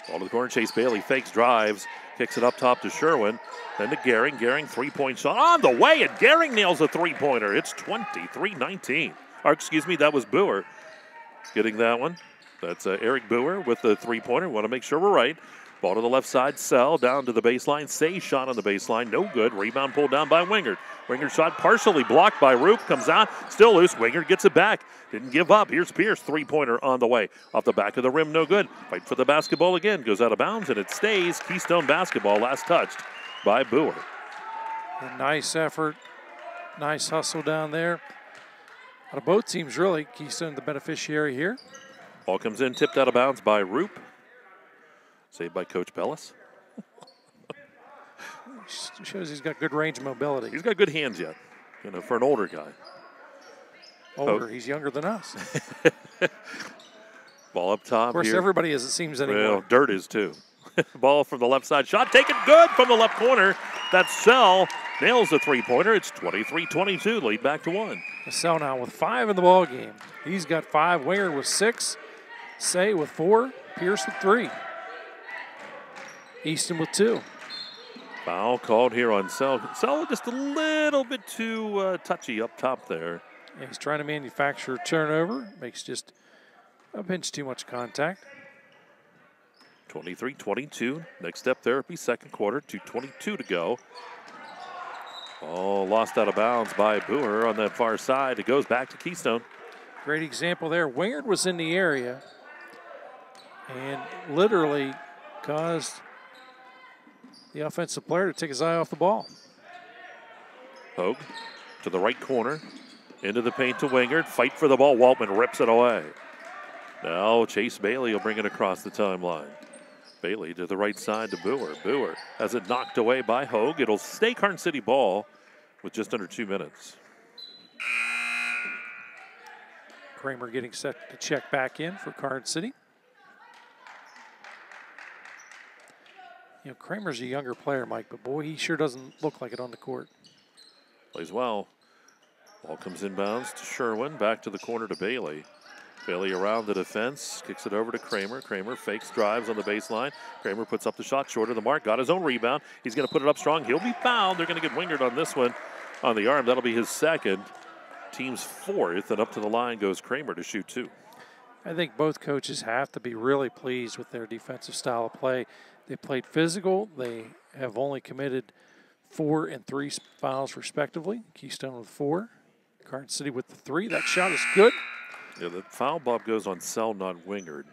Ball to the corner. Chase Bailey fakes, drives, kicks it up top to Sherwin. Then to Gehring. Gehring, three point shot on the way, and Gehring nails a three pointer. It's 23 19. Or, excuse me, that was Boer getting that one. That's uh, Eric Boer with the three pointer. Want to make sure we're right. Ball to the left side, Sell down to the baseline. Say shot on the baseline, no good. Rebound pulled down by Wingard. Wingard shot partially blocked by Roop, comes out, still loose. Wingard gets it back. Didn't give up. Here's Pierce, three pointer on the way. Off the back of the rim, no good. Fight for the basketball again, goes out of bounds, and it stays. Keystone basketball, last touched by Boer. A nice effort, nice hustle down there. Out of both teams, really. Keystone the beneficiary here. Ball comes in, tipped out of bounds by Roop. Saved by Coach Pellis. Shows he's got good range mobility. He's got good hands yet, you know, for an older guy. Older, oh. he's younger than us. Ball up top. Of course, here. everybody is, it seems anymore. Well, Dirt is too. Ball from the left side. Shot taken good from the left corner. That Sell nails the three pointer. It's 23 22. Lead back to one. Sell now with five in the ball game. He's got five. Wingard with six. Say with four. Pierce with three. Easton with two. Foul called here on Sell. Sell just a little bit too uh, touchy up top there. Yeah, he's trying to manufacture a turnover. Makes just a pinch too much contact. 23 22. Next step therapy, second quarter, 2.22 to go. Oh, lost out of bounds by Boer on that far side. It goes back to Keystone. Great example there. Wingard was in the area and literally caused the offensive player to take his eye off the ball. Hogue to the right corner, into the paint to Wingard. Fight for the ball. Waltman rips it away. Now Chase Bailey will bring it across the timeline. Bailey to the right side to Boer. Boer has it knocked away by Hogue. It'll stay Karns City ball with just under two minutes. Kramer getting set to check back in for Karns City. You know, Kramer's a younger player, Mike, but boy, he sure doesn't look like it on the court. Plays well. Ball comes inbounds to Sherwin. Back to the corner to Bailey. Bailey around the defense, kicks it over to Kramer. Kramer fakes drives on the baseline. Kramer puts up the shot short of the mark, got his own rebound. He's going to put it up strong. He'll be fouled. They're going to get Wingard on this one on the arm. That'll be his second. Team's fourth, and up to the line goes Kramer to shoot two. I think both coaches have to be really pleased with their defensive style of play. They played physical. They have only committed four and three fouls respectively. Keystone with four, Karns City with the three. That shot is good. Yeah, the foul bob goes on Sell, not Wingard.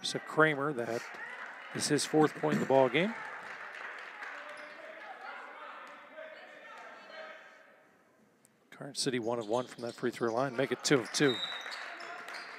So Kramer, that is his fourth point in the ball game. Karns City one of one from that free throw line. Make it two of two.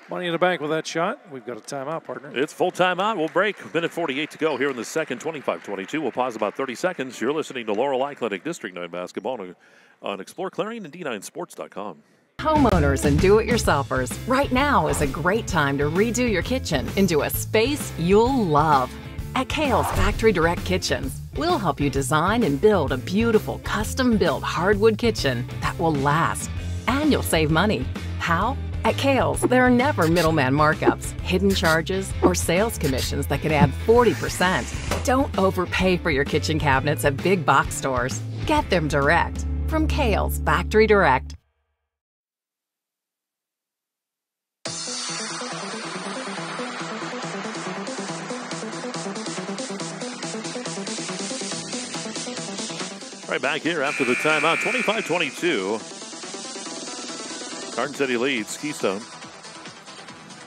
Money in the bank with that shot. We've got a timeout, partner. It's full timeout. We'll break. Minute 48 to go here in the second, 25 22. We'll pause about 30 seconds. You're listening to Laurel Clinic District 9 basketball on, on Explore Clarion and D9Sports.com. Homeowners and do it yourselfers, right now is a great time to redo your kitchen into a space you'll love. At Kale's Factory Direct Kitchens, we'll help you design and build a beautiful custom built hardwood kitchen that will last. And you'll save money. How? At Kale's, there are never middleman markups, hidden charges, or sales commissions that could add 40%. Don't overpay for your kitchen cabinets at big box stores. Get them direct from Kale's Factory Direct. Right back here after the timeout, 25 22. Karns City leads Keystone.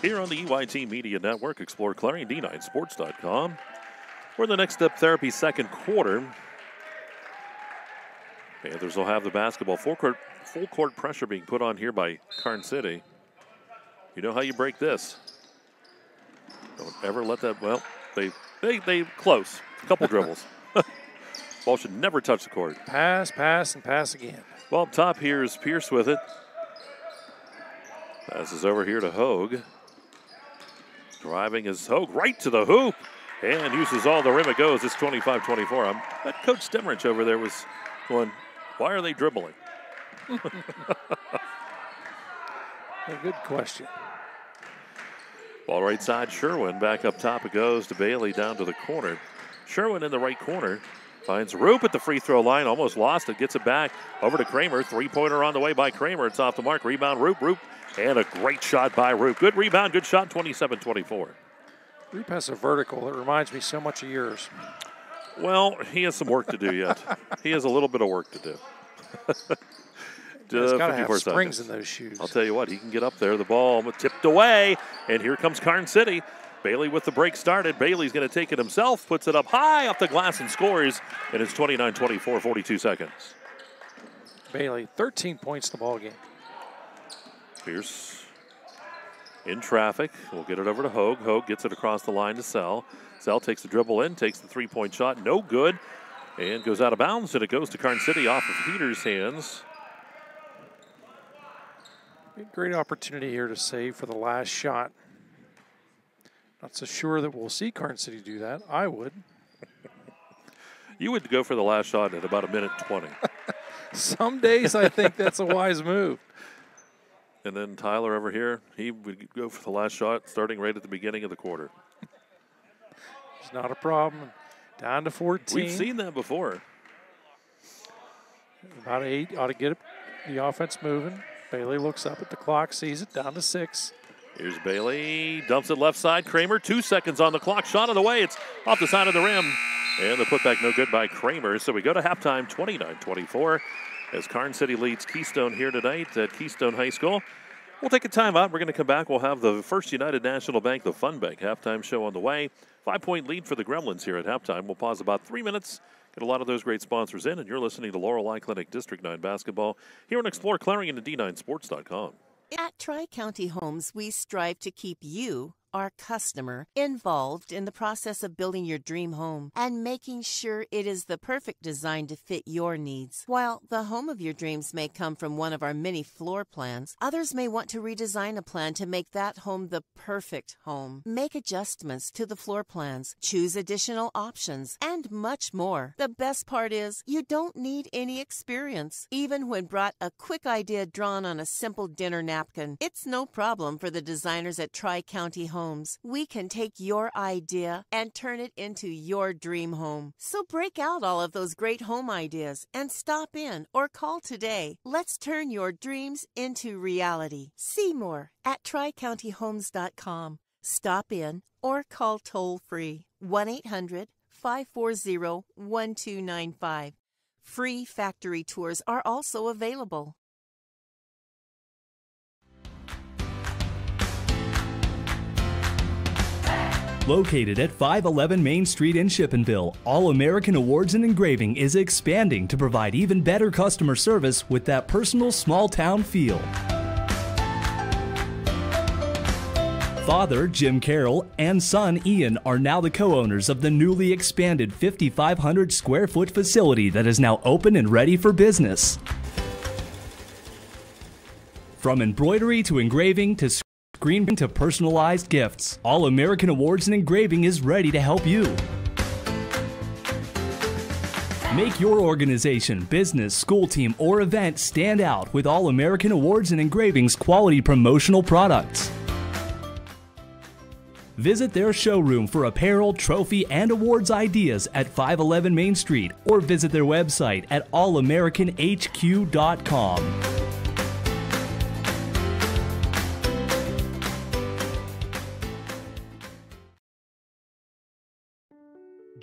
Here on the EYT Media Network, explore Clarion D9Sports.com. We're in the next step therapy second quarter. Panthers will have the basketball. Full court, full court pressure being put on here by Karns City. You know how you break this. Don't ever let that, well, they, they, they close. A couple dribbles. Ball should never touch the court. Pass, pass, and pass again. Well, up top here is Pierce with it. Passes over here to Hogue. Driving is Hogue right to the hoop and uses all the rim it goes. It's 25 24. I'm, that Coach Stemmerich over there was going, why are they dribbling? A good question. Ball right side, Sherwin. Back up top it goes to Bailey down to the corner. Sherwin in the right corner. Finds Roop at the free throw line. Almost lost it. Gets it back over to Kramer. Three pointer on the way by Kramer. It's off the mark. Rebound, Roop. Roop. And a great shot by Roop. Good rebound. Good shot. 27 24. Roop has a vertical that reminds me so much of yours. Well, he has some work to do yet. he has a little bit of work to do. He's got to have springs seconds. in those shoes. I'll tell you what, he can get up there. The ball tipped away, and here comes Karns City. Bailey with the break started. Bailey's going to take it himself, puts it up high off the glass and scores, and it's 29 24, 42 seconds. Bailey, 13 points in the ball game. Pierce in traffic. We'll get it over to Hogue. Hogue gets it across the line to Sell. Sell takes the dribble in, takes the three point shot, no good, and goes out of bounds, and it goes to Karns City off of Heater's hands. Great opportunity here to save for the last shot. Not so sure that we'll see Karns City do that. I would. You would go for the last shot at about a minute 20. Some days I think that's a wise move. And then Tyler over here, he would go for the last shot starting right at the beginning of the quarter. It's not a problem. Down to 14. We've seen that before. About eight ought to get the offense moving. Bailey looks up at the clock, sees it down to six. Here's Bailey, dumps it left side. Kramer, two seconds on the clock. Shot on the way. It's off the side of the rim. And the putback no good by Kramer. So we go to halftime 29 24 as Karns City leads Keystone here tonight at Keystone High School. We'll take a timeout. We're going to come back. We'll have the First United National Bank, the Fun Bank halftime show on the way. Five point lead for the Gremlins here at halftime. We'll pause about three minutes, get a lot of those great sponsors in, and you're listening to Laurel Eye Clinic District 9 basketball here on Explore Clarion and D9Sports.com. At Tri County Homes, we strive to keep you, our customer, involved in the process of building your dream home and making sure it is the perfect design to fit your needs. While the home of your dreams may come from one of our many floor plans, others may want to redesign a plan to make that home the perfect home. Make adjustments to the floor plans, choose additional options, and much more. The best part is, you don't need any experience. Even when brought a quick idea drawn on a simple dinner napkin, it's no problem for the designers at Tri County Homes. We can take your idea and turn it into your dream home. So break out all of those great home ideas and stop in or call today. Let's turn your dreams into reality. See more at tricountyhomes.com. Stop in or call toll free 1 800 540 1295. Free factory tours are also available. Located at 511 Main Street in Shippenville, All American Awards and Engraving is expanding to provide even better customer service with that personal small town feel. Father Jim Carroll and son Ian are now the co owners of the newly expanded 5,500 square foot facility that is now open and ready for business. From embroidery to engraving to screen to personalized gifts, All American Awards and Engraving is ready to help you. Make your organization, business, school team, or event stand out with All American Awards and Engraving's quality promotional products. Visit their showroom for apparel, trophy, and awards ideas at 511 Main Street or visit their website at allamericanhq.com.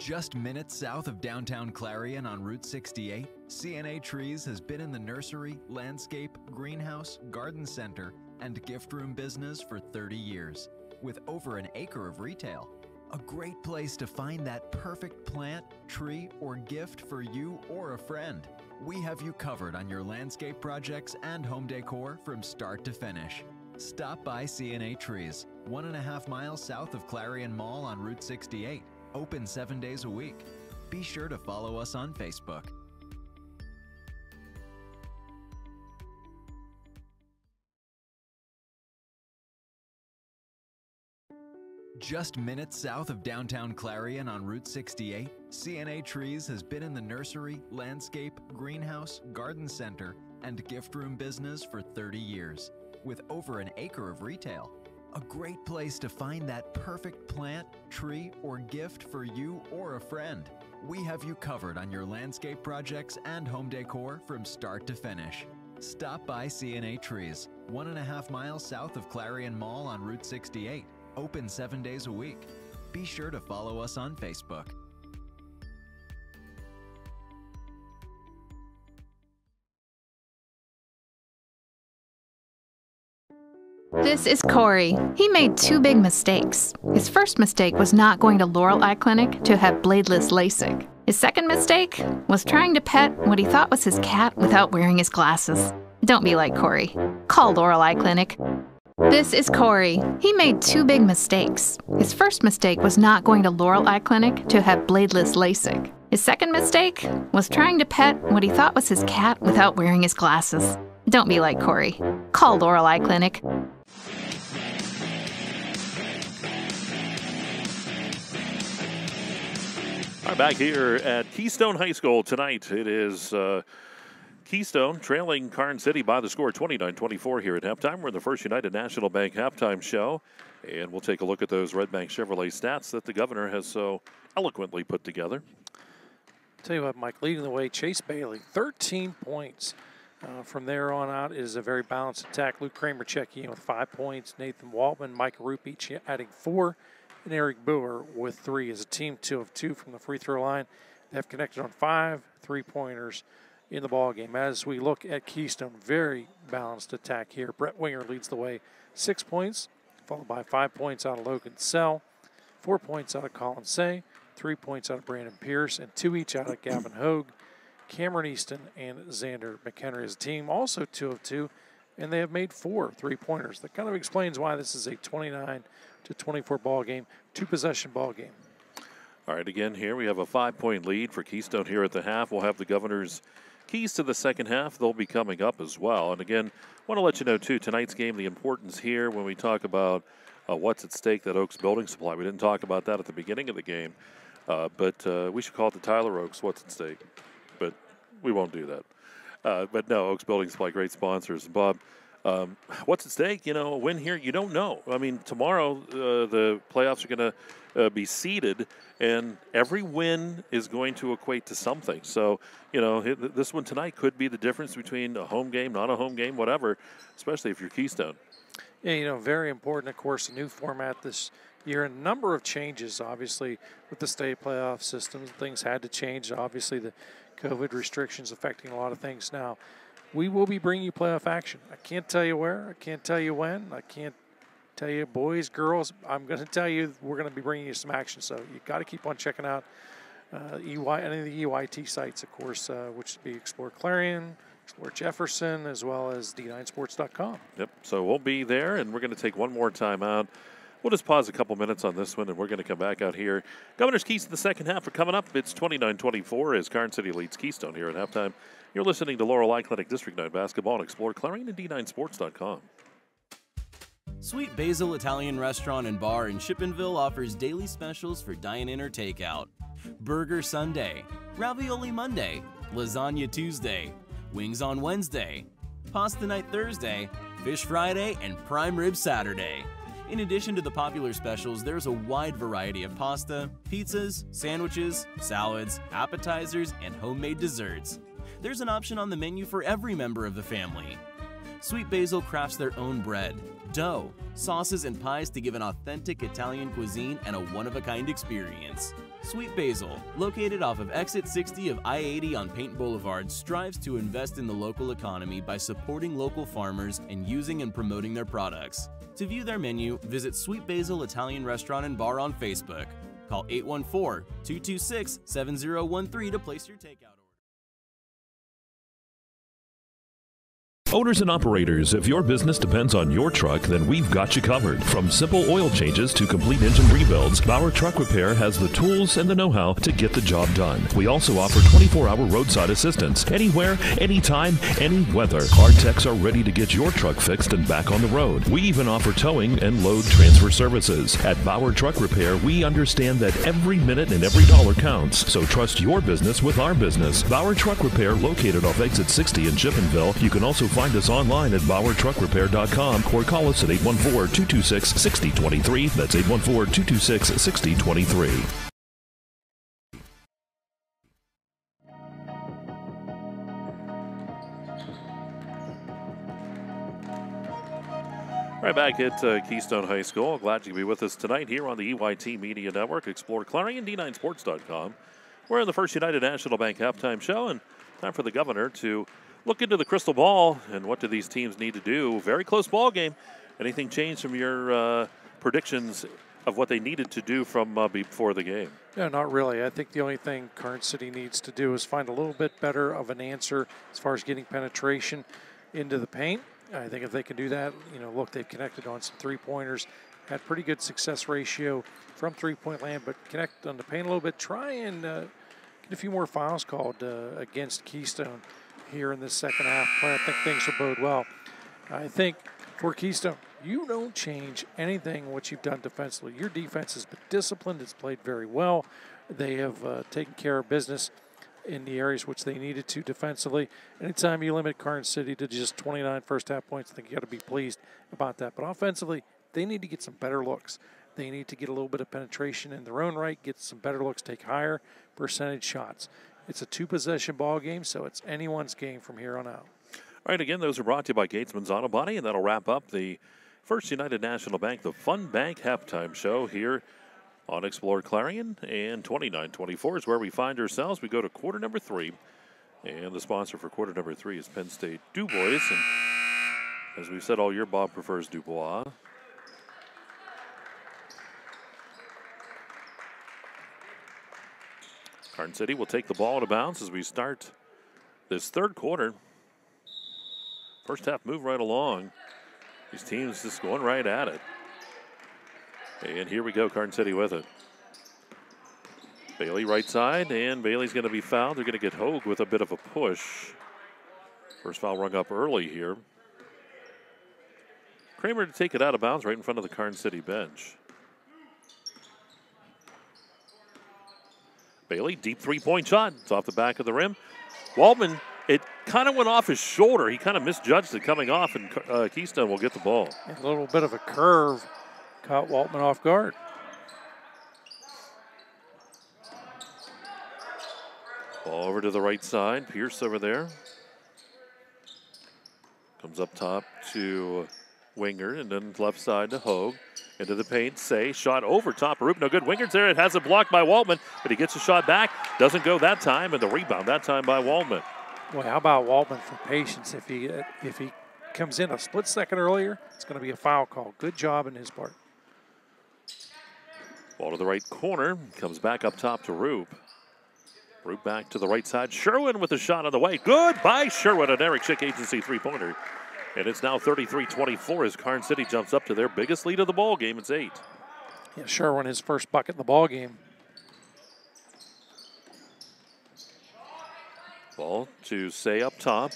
Just minutes south of downtown Clarion on Route 68, CNA Trees has been in the nursery, landscape, greenhouse, garden center, and gift room business for 30 years, with over an acre of retail. A great place to find that perfect plant, tree, or gift for you or a friend. We have you covered on your landscape projects and home decor from start to finish. Stop by CNA Trees, one and a half miles south of Clarion Mall on Route 68 open seven days a week. Be sure to follow us on Facebook. Just minutes south of downtown Clarion on Route 68, CNA Trees has been in the nursery, landscape, greenhouse, garden center, and gift room business for 30 years, with over an acre of retail. A great place to find that perfect plant, tree, or gift for you or a friend. We have you covered on your landscape projects and home decor from start to finish. Stop by CNA Trees, one and a half miles south of Clarion Mall on Route 68, open seven days a week. Be sure to follow us on Facebook. This is Corey. He made two big mistakes. His first mistake was not going to Laurel Eye Clinic to have bladeless LASIK. His second mistake was trying to pet what he thought was his cat without wearing his glasses. Don't be like Corey. Call Laurel Eye Clinic. This is Corey. He made two big mistakes. His first mistake was not going to Laurel Eye Clinic to have bladeless LASIK. His second mistake was trying to pet what he thought was his cat without wearing his glasses. Don't be like Corey. Call Laurel Eye Clinic. Right, back here at Keystone High School tonight. It is uh, Keystone trailing Karns City by the score 29 24 here at halftime. We're in the First United National Bank halftime show, and we'll take a look at those Red Bank Chevrolet stats that the governor has so eloquently put together. Tell you what, Mike, leading the way, Chase Bailey, 13 points. Uh, from there on out is a very balanced attack. Luke Kramer checking in with five points. Nathan Waltman, Mike Roop each adding four, and Eric Boer with three. As a team two of two from the free throw line, they have connected on five three pointers in the ball game. As we look at Keystone, very balanced attack here. Brett Wingard leads the way, six points, followed by five points out of Logan Sell, four points out of Colin Say, three points out of Brandon Pierce, and two each out of Gavin Hogue. Cameron Easton and Xander McHenry as a team, also two of two, and they have made four three pointers. That kind of explains why this is a 29 to 24 ball game, two possession ball game. All right, again, here we have a five point lead for Keystone here at the half. We'll have the Governor's keys to the second half. They'll be coming up as well. And again, want to let you know, too, tonight's game, the importance here when we talk about uh, what's at stake that Oaks Building Supply. We didn't talk about that at the beginning of the game, uh, but uh, we should call it the Tyler Oaks What's at Stake. But we won't do that. Uh, but no, Oaks Building Supply, great sponsors. Bob, um, what's at stake? You know, win here, you don't know. I mean, tomorrow uh, the playoffs are going to uh, be seeded, and every win is going to equate to something. So, you know, this one tonight could be the difference between a home game, not a home game, whatever, especially if you're Keystone. Yeah, you know, very important, of course, a new format this year, a number of changes, obviously, with the state playoff systems. Things had to change. Obviously, the COVID restrictions affecting a lot of things now. We will be bringing you playoff action. I can't tell you where, I can't tell you when, I can't tell you boys, girls. I'm going to tell you we're going to be bringing you some action. So you got to keep on checking out uh, EY, any of the EYT sites, of course, uh, which would be Explore Clarion, Explore Jefferson, as well as D9Sports.com. Yep. So we'll be there, and we're going to take one more time out. We'll just pause a couple minutes on this one, and we're going to come back out here. Governor's Keys to the second half are coming up. It's 29-24 as Karns City leads Keystone here at halftime. You're listening to Laurel Eye Clinic District 9 basketball and explore Clarion and D9Sports.com. Sweet Basil Italian Restaurant and Bar in Shippenville offers daily specials for dine-in or takeout. Burger Sunday, Ravioli Monday, Lasagna Tuesday, Wings on Wednesday, Pasta Night Thursday, Fish Friday, and Prime Rib Saturday. In addition to the popular specials, there's a wide variety of pasta, pizzas, sandwiches, salads, appetizers, and homemade desserts. There's an option on the menu for every member of the family. Sweet Basil crafts their own bread, dough, sauces, and pies to give an authentic Italian cuisine and a one-of-a-kind experience. Sweet Basil, located off of exit 60 of I-80 on Paint Boulevard, strives to invest in the local economy by supporting local farmers and using and promoting their products. To view their menu, visit Sweet Basil Italian Restaurant and Bar on Facebook. Call 814-226-7013 to place your takeout. Owners and operators, if your business depends on your truck, then we've got you covered. From simple oil changes to complete engine rebuilds, Bauer Truck Repair has the tools and the know how to get the job done. We also offer 24 hour roadside assistance. Anywhere, anytime, any weather. Our techs are ready to get your truck fixed and back on the road. We even offer towing and load transfer services. At Bauer Truck Repair, we understand that every minute and every dollar counts. So trust your business with our business. Bauer Truck Repair, located off exit 60 in Shippenville. You can also find us online at BauerTruckRepair.com or call us at 814-226-6023. That's 814-226-6023. Right back at uh, Keystone High School. Glad you can be with us tonight here on the EYT Media Network. Explore Clarion, D9Sports.com. We're in the First United National Bank halftime show, and time for the governor to look into the crystal ball and what do these teams need to do. Very close ball game. Anything changed from your uh, predictions of what they needed to do from uh, before the game? No, not really. I think the only thing Karns City needs to do is find a little bit better of an answer as far as getting penetration into the paint. I think if they can do that, you know, look, they've connected on some three pointers, had pretty good success ratio from three point land, but connect on the paint a little bit. Try and uh, get a few more fouls called uh, against Keystone here in this second half. I think things will bode well. I think for Keystone, you don't change anything what you've done defensively. Your defense has been disciplined. It's played very well. They have uh, taken care of business in the areas which they needed to defensively. Anytime you limit Karns City to just 29 first half points, I think you got to be pleased about that. But offensively, they need to get some better looks. They need to get a little bit of penetration in their own right, get some better looks, take higher percentage shots. It's a two possession ball game, so it's anyone's game from here on out. All right, again, those are brought to you by Gatesman's Auto Body, and that'll wrap up the First United National Bank, the Fun Bank halftime show here on Explore Clarion. And 29 24 is where we find ourselves. We go to quarter number three, and the sponsor for quarter number three is Penn State Dubois. And as we've said all year, Bob prefers Dubois. Karns City will take the ball out of bounds as we start this third quarter. First half move right along. These teams just going right at it. And here we go, Karns City with it. Bailey right side, and Bailey's going to be fouled. They're going to get Hogue with a bit of a push. First foul rung up early here. Kramer to take it out of bounds right in front of the Karns City bench. Bailey, deep three point shot. It's off the back of the rim. Waltman, it kind of went off his shoulder. He kind of misjudged it coming off, and uh, Keystone will get the ball. A little bit of a curve caught Waltman off guard. Ball over to the right side. Pierce over there. Comes up top to Winger, and then left side to Hogue. Into the paint, Say, shot over top of Roop. No good. Wingard's there. It has a block by Waltman, but he gets a shot back. Doesn't go that time, and the rebound that time by Waltman. Boy, how about Waltman for patience? If he uh, if he comes in a split second earlier, it's going to be a foul call. Good job in his part. Ball to the right corner. Comes back up top to Roop. Roop back to the right side. Sherwin with a shot on the way. Good by Sherwin, an Eric Schick agency three pointer. And it's now 33 24 as Karns City jumps up to their biggest lead of the ball game. It's eight. Yeah, Sherwin his first bucket in the ball game. Ball to Say up top.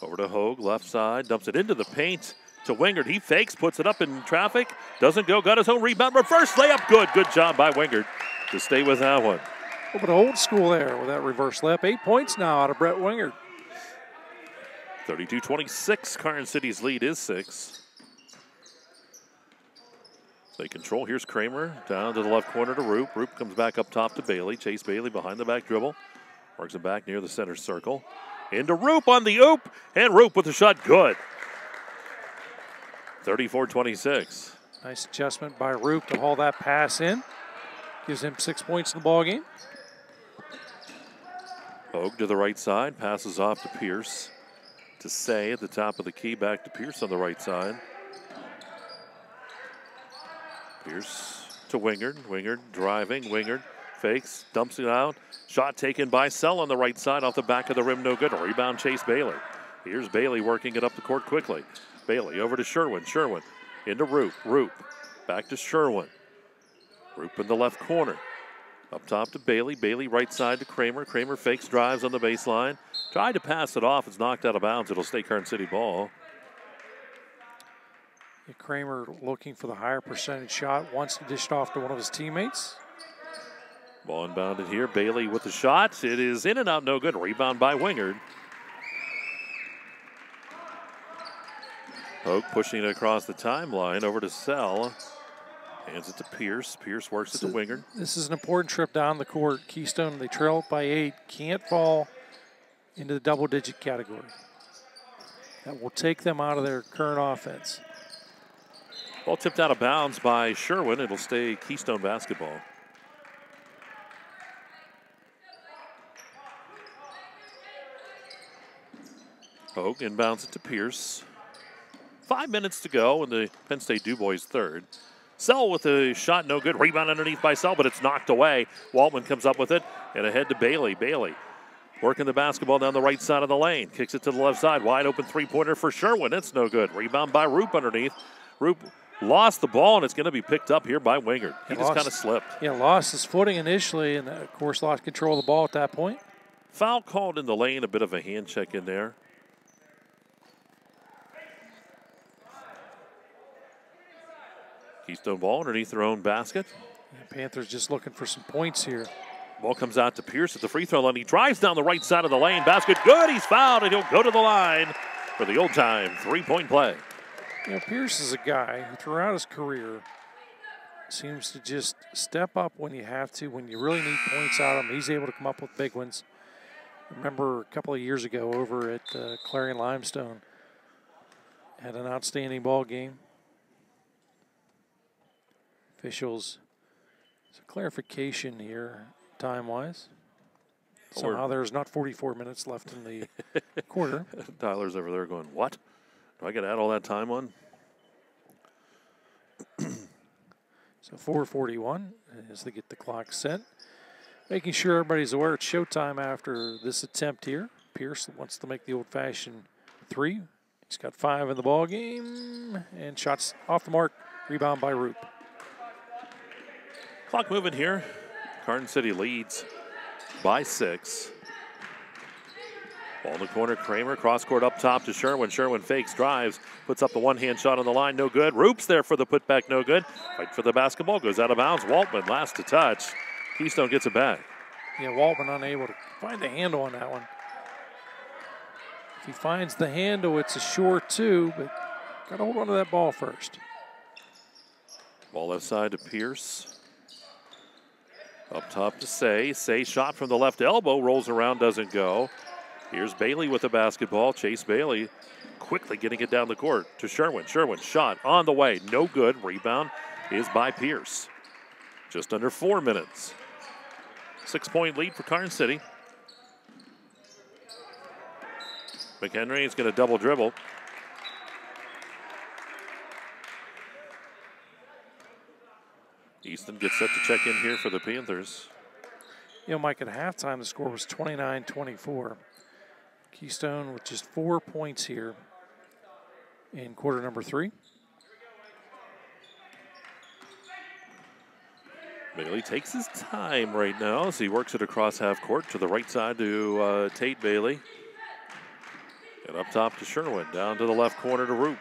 Over to Hogue, left side, dumps it into the paint to Wingard. He fakes, puts it up in traffic, doesn't go, got his own rebound. Reverse layup, good. Good job by Wingard to stay with that one. A little bit old school there with that reverse layup. Eight points now out of Brett Wingard. 32 26. Karns City's lead is six. They control. Here's Kramer down to the left corner to Roop. Roop comes back up top to Bailey. Chase Bailey behind the back dribble. Works it back near the center circle. Into Roop on the oop. And Roop with the shot. Good. 34 26. Nice adjustment by Roop to haul that pass in. Gives him six points in the ball game. Hogue to the right side. Passes off to Pierce to Say at the top of the key. Back to Pierce on the right side. Pierce to Wingard. Wingard driving. Wingard fakes, dumps it out. Shot taken by Sell on the right side off the back of the rim. No good. Rebound Chase Bailey. Here's Bailey working it up the court quickly. Bailey over to Sherwin. Sherwin into Roop. Roop back to Sherwin. Roop in the left corner. Up top to Bailey. Bailey right side to Kramer. Kramer fakes, drives on the baseline. Tried to pass it off. It's knocked out of bounds. It'll stay Karns City ball. Kramer looking for the higher percentage shot. Wants to dish it off to one of his teammates. Ball inbounded here. Bailey with the shot. It is in and out, no good. Rebound by Wingard. Hogue pushing it across the timeline over to Sell. Hands it to Pierce. Pierce works it to Wingard. This is an important trip down the court. Keystone, they trail it by eight. Can't fall into the double digit category. That will take them out of their current offense. Ball tipped out of bounds by Sherwin. It'll stay Keystone basketball. Hogue inbounds it to Pierce. Five minutes to go in the Penn State Dubois third. Sell with a shot, no good. Rebound underneath by Sell, but it's knocked away. Waltman comes up with it and ahead to Bailey. Bailey working the basketball down the right side of the lane. Kicks it to the left side. Wide open three pointer for Sherwin. It's no good. Rebound by Roop underneath. Roop lost the ball, and it's going to be picked up here by Wingard. He, just kind of slipped. Yeah, lost his footing initially, and uh, of course, lost control of the ball at that point. Foul called in the lane, a bit of a hand check in there. Keystone ball underneath their own basket. Yeah, Panthers just looking for some points here. Ball comes out to Pierce at the free throw line. He drives down the right side of the lane. Basket good. He's fouled, and he'll go to the line for the old time three point play. You know, Pierce is a guy who throughout his career seems to just step up when you have to, when you really need points out of him. He's able to come up with big ones. Remember a couple of years ago over at uh, Clarion Limestone, had an outstanding ball game. Officials, so clarification here, time wise. Somehow there's not 44 minutes left in the quarter. Tyler's over there going, What? Do I got to add all that time on? So 441 as they get the clock set. Making sure everybody's aware it's showtime after this attempt here. Pierce wants to make the old fashioned three. He's got five in the ball game and shots off the mark. Rebound by Roop. Clock moving here. Karns City leads by six. Ball in the corner. Kramer cross court up top to Sherwin. Sherwin fakes, drives, puts up the one hand shot on the line. No good. Roop's there for the putback. No good. Fight for the basketball. Goes out of bounds. Waltman last to touch. Keystone gets it back. Yeah, Waltman unable to find the handle on that one. If he finds the handle, it's a short two, but got to hold on to that ball first. Ball left side to Pierce. Up top to Say. Say shot from the left elbow, rolls around, doesn't go. Here's Bailey with the basketball. Chase Bailey quickly getting it down the court to Sherwin. Sherwin shot on the way, no good. Rebound is by Pierce. Just under four minutes. Six point lead for Karns City. McHenry is going to double dribble. Easton gets set to check in here for the Panthers. You know, Mike, at halftime, the score was 29 24. Keystone with just four points here in quarter number three. Bailey takes his time right now as he works it across half court to the right side to uh, Tate Bailey. And up top to Sherwin. Down to the left corner to Roop.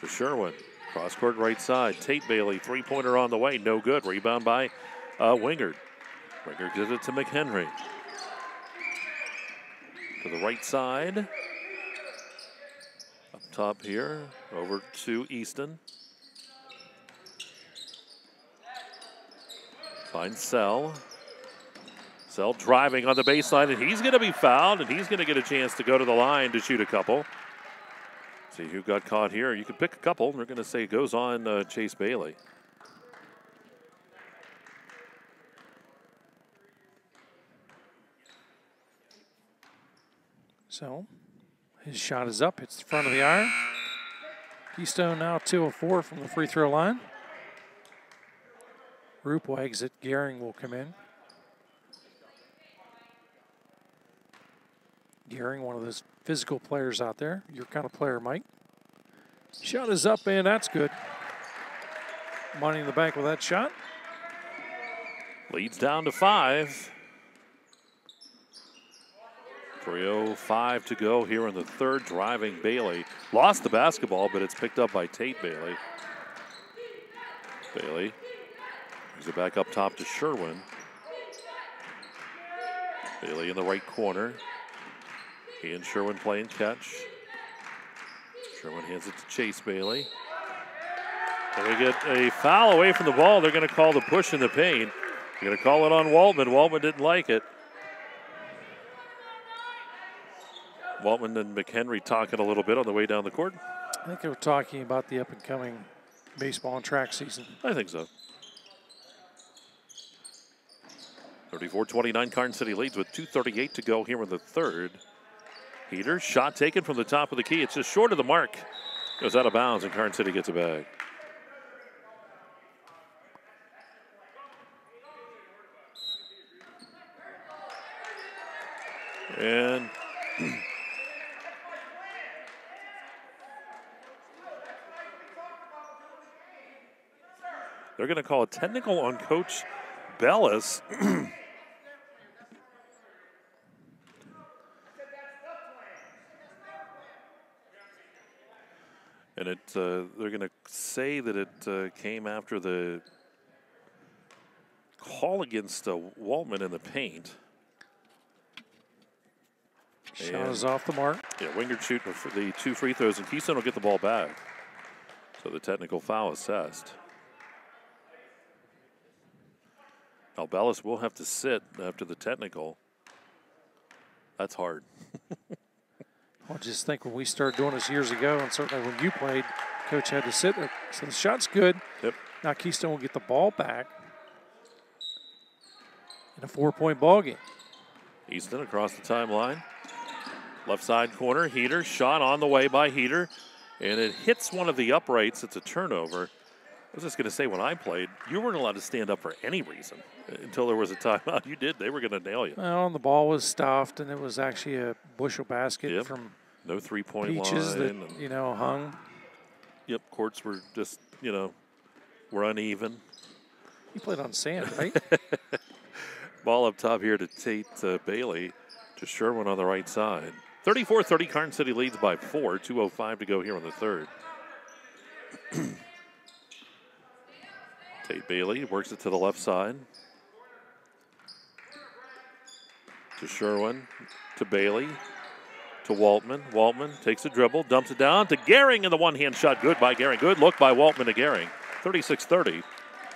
To Sherwin. Cross court right side. Tate Bailey, three pointer on the way. No good. Rebound by uh, Wingard. Wingard gives it to McHenry. To the right side. Up top here. Over to Easton. Finds Sell. Sell driving on the baseline, and he's going to be fouled, and he's going to get a chance to go to the line to shoot a couple. See who got caught here. You can pick a couple. They're going to say goes on uh, Chase Bailey. So his shot is up, It's the front of the iron. Keystone now 2 of 4 from the free throw line. Roop exit, Gehring will come in. Gehring, one of those physical players out there, your kind of player, Mike. Shot is up, and that's good. Money in the bank with that shot. Leads down to five. 3.05 to go here in the third. Driving Bailey. Lost the basketball, but it's picked up by Tate Bailey. Bailey brings it back up top to Sherwin. Bailey in the right corner. And Sherwin playing catch. Sherwin hands it to Chase Bailey. And we get a foul away from the ball. They're going to call the push in the paint. They're going to call it on Waltman. Waltman didn't like it. Waltman and McHenry talking a little bit on the way down the court. I think they were talking about the up and coming baseball and track season. I think so. 34-29, Karns City leads with 2.38 to go here in the third. Shot taken from the top of the key. It's just short of the mark. Goes out of bounds, and Karns City gets it back. And they're going to call a technical on Coach Bellis. and it uh, they're going to say that it uh, came after the call against uh, Waltman in the paint. Shot And- is off the mark. Yeah, Wingard shooting the two free throws, and Keystone will get the ball back. So the technical foul assessed. Now Bellis will have to sit after the technical. That's hard. Well, just think when we started doing this years ago, and certainly when you played, coach had to sit there. So the shot's good. Yep. Now Keystone will get the ball back in a four-point ball game. Easton across the timeline. Left side corner, Heater. Shot on the way by Heater. And it hits one of the uprights. It's a turnover. I was just going to say, when I played, you weren't allowed to stand up for any reason until there was a timeout. You did. They were going to nail you. Well, and the ball was stuffed, and it was actually a bushel basket Yep. from No three point peaches line. that, and- you know, hung. Yep, courts were just, you know, were uneven. You played on sand, right? Ball up top here to Tate uh, Bailey to Sherwin on the right side. 34 30, Karns City leads by four. 2.05 to go here in the third. Tate Bailey works it to the left side. To Sherwin, to Bailey, to Waltman. Waltman takes a dribble, dumps it down to Gehring, and the one hand shot good by Gehring. Good look by Waltman to Gehring. 36 30.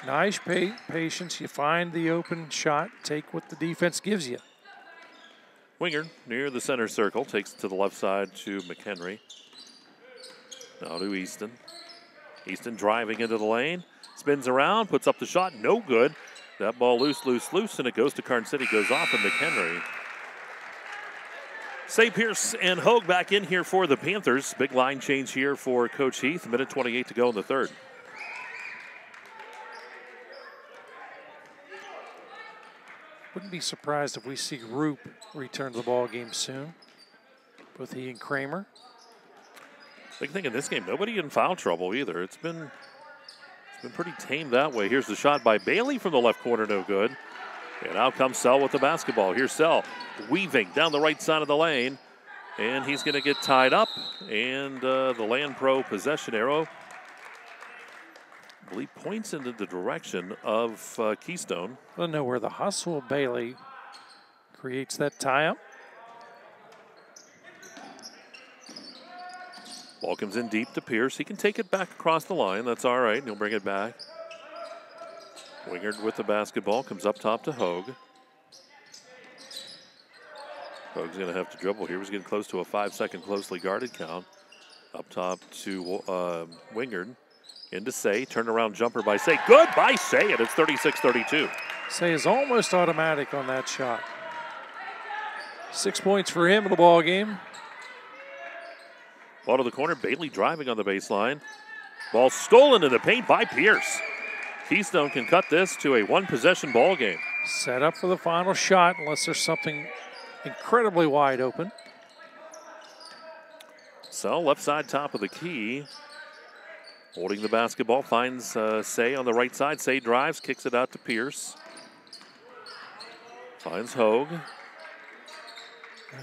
Nice pa- patience. You find the open shot, take what the defense gives you. Wingard near the center circle takes it to the left side to McHenry. Now to Easton. Easton driving into the lane, spins around, puts up the shot, no good. That ball loose, loose, loose, and it goes to Karns City, goes off of McHenry. Say Pierce and Hogue back in here for the Panthers. Big line change here for Coach Heath. Minute 28 to go in the third. Wouldn't be surprised if we see Roop return to the ball game soon. Both he and Kramer. Big thing in this game, nobody in foul trouble either. It's been it's been pretty tame that way. Here's the shot by Bailey from the left corner, no good. And out comes Sell with the basketball. Here's Sell weaving down the right side of the lane. And he's going to get tied up. And uh, the Land Pro possession arrow, I believe, points into the direction of uh, Keystone. I don't know where the hustle Bailey creates that tie up. Ball comes in deep to Pierce. He can take it back across the line. That's all right. He'll bring it back. Wingard with the basketball comes up top to Hogue. Hogue's going to have to dribble here. He's getting close to a five second closely guarded count. Up top to uh, Wingard. Into Say. Turnaround jumper by Say. Good by Say, and it's 36 32. Say is almost automatic on that shot. Six points for him in the ball game. Ball to the corner. Bailey driving on the baseline. Ball stolen in the paint by Pierce. Keystone can cut this to a one possession ball game. Set up for the final shot unless there's something incredibly wide open. So left side top of the key. Holding the basketball, finds uh, Say on the right side. Say drives, kicks it out to Pierce. Finds Hogue.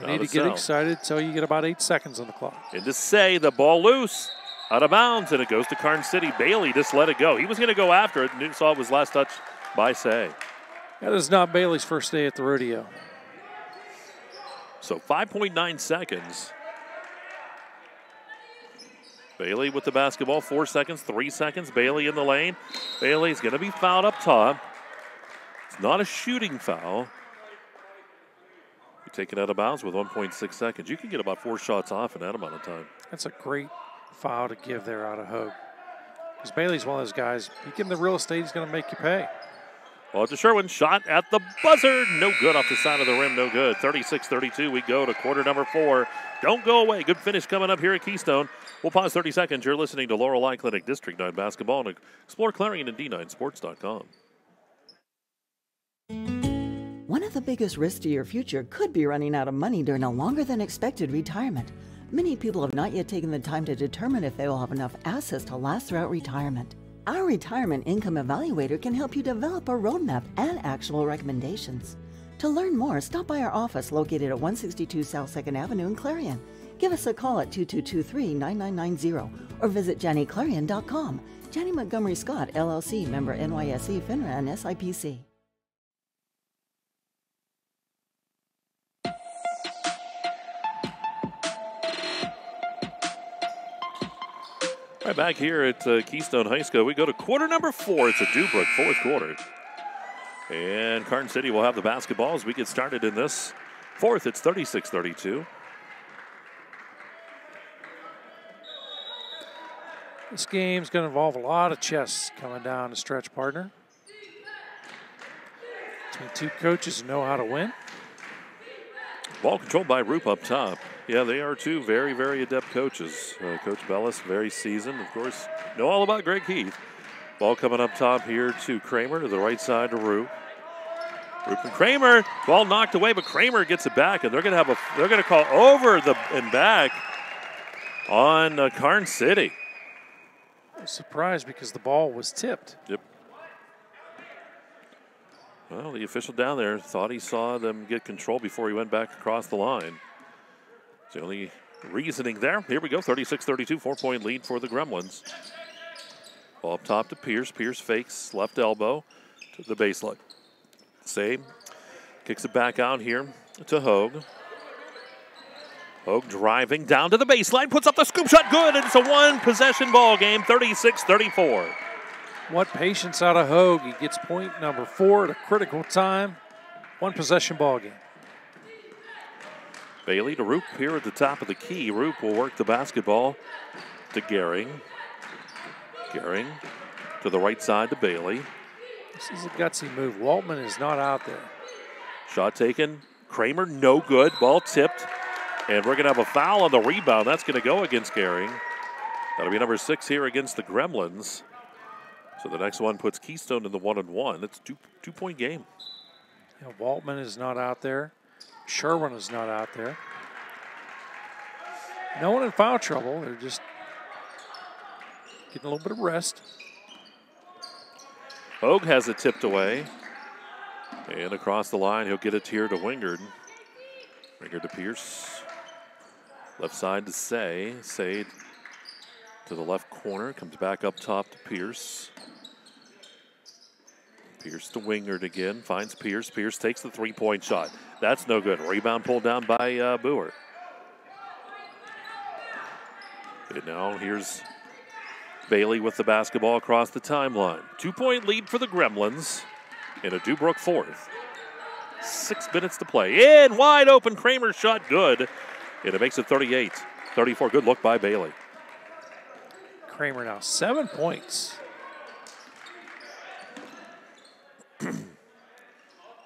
You need to get excited until you get about eight seconds on the clock. And to Say, the ball loose. Out of bounds, and it goes to Karns City. Bailey just let it go. He was going to go after it, and saw it was last touch by Say. That is not Bailey's first day at the rodeo. So 5.9 seconds. Bailey with the basketball, four seconds, three seconds. Bailey in the lane. Bailey's going to be fouled up top. It's not a shooting foul. You take it out of bounds with 1.6 seconds. You can get about four shots off in that amount of time. That's a great foul to give there out of Hogue. Because Bailey's one of those guys, you give him the real estate, he's going to make you pay. Well, it's to Sherwin, shot at the buzzer. No good off the side of the rim, no good. 36 32. We go to quarter number four. Don't go away. Good finish coming up here at Keystone. We'll pause 30 seconds. You're listening to Laurel Eye Clinic District 9 basketball and explore Clarion and D9Sports.com. One of the biggest risks to your future could be running out of money during a longer than expected retirement. Many people have not yet taken the time to determine if they will have enough assets to last throughout retirement. Our retirement income evaluator can help you develop a roadmap and actionable recommendations. To learn more, stop by our office located at 162 South 2nd Avenue in Clarion. Give us a call at 2223 9990 or visit JanneyClarion.com. Janney Montgomery Scott, LLC, member NYSE, FINRA, and SIPC. Right back here at uh, Keystone High School, we go to quarter number four. It's a Dubrook fourth quarter. And Karns City will have the basketball as we get started in this Fourth, it's 36 32. This game's going to involve a lot of chess coming down the stretch, partner. Between two coaches who know how to win. Ball controlled by Roop up top. Yeah, they are two very, very adept coaches. Uh, Coach Bellis, very seasoned. Of course, know all about Greg Heath. Ball coming up top here to Kramer to the right side to Roop. Roop and Kramer. Ball knocked away, but Kramer gets it back, and they're going to have a. They're going to call over the and back on uh, Karns City. Surprised because the ball was tipped. Yep. Well, the official down there thought he saw them get control before he went back across the line. The only reasoning there. Here we go 36 32, four point lead for the Gremlins. Ball up top to Pierce. Pierce fakes left elbow to the baseline. Same. Kicks it back out here to Hogue. Hogue driving down to the baseline, puts up the scoop shot, good, and it's a one possession ball game, 36 34. What patience out of Hogue. He gets point number four at a critical time. One possession ball game. Bailey to Roop here at the top of the key. Roop will work the basketball to Gehring. Gehring to the right side to Bailey. This is a gutsy move. Waltman is not out there. Shot taken. Kramer, no good. Ball tipped. And we're going to have a foul on the rebound. That's going to go against Gehring. That'll be number six here against the Gremlins. So the next one puts Keystone in the one and one. It's two two point game. Know, Waltman is not out there. Sherwin is not out there. No one in foul trouble. They're just getting a little bit of rest. Hogue has it tipped away. And across the line, he'll get it here to Wingard. Wingard to Pierce. Left side to Say. Say to the left corner. Comes back up top to Pierce. Pierce to Wingard again. Finds Pierce. Pierce takes the three point shot. That's no good. Rebound pulled down by uh, Boer. And now here's Bailey with the basketball across the timeline. Two point lead for the Gremlins in a Dubrook fourth. Six minutes to play. In wide open. Kramer shot good. And it makes it 38 34. Good look by Bailey. Kramer now seven points.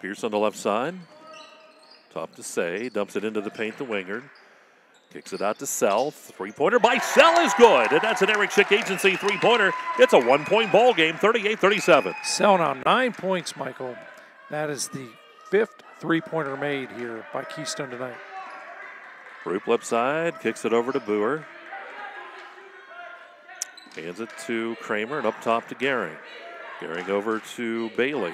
Pierce on the left side. Top to Say. Dumps it into the paint to Wingard. Kicks it out to Sell. Three pointer by Sell is good. And that's an Eric Schick Agency three pointer. It's a one point ball game, 38 37. Sell now nine points, Michael. That is the fifth three pointer made here by Keystone tonight. Roop left side. Kicks it over to Boer. Hands it to Kramer and up top to Gehring. Gehring over to Bailey.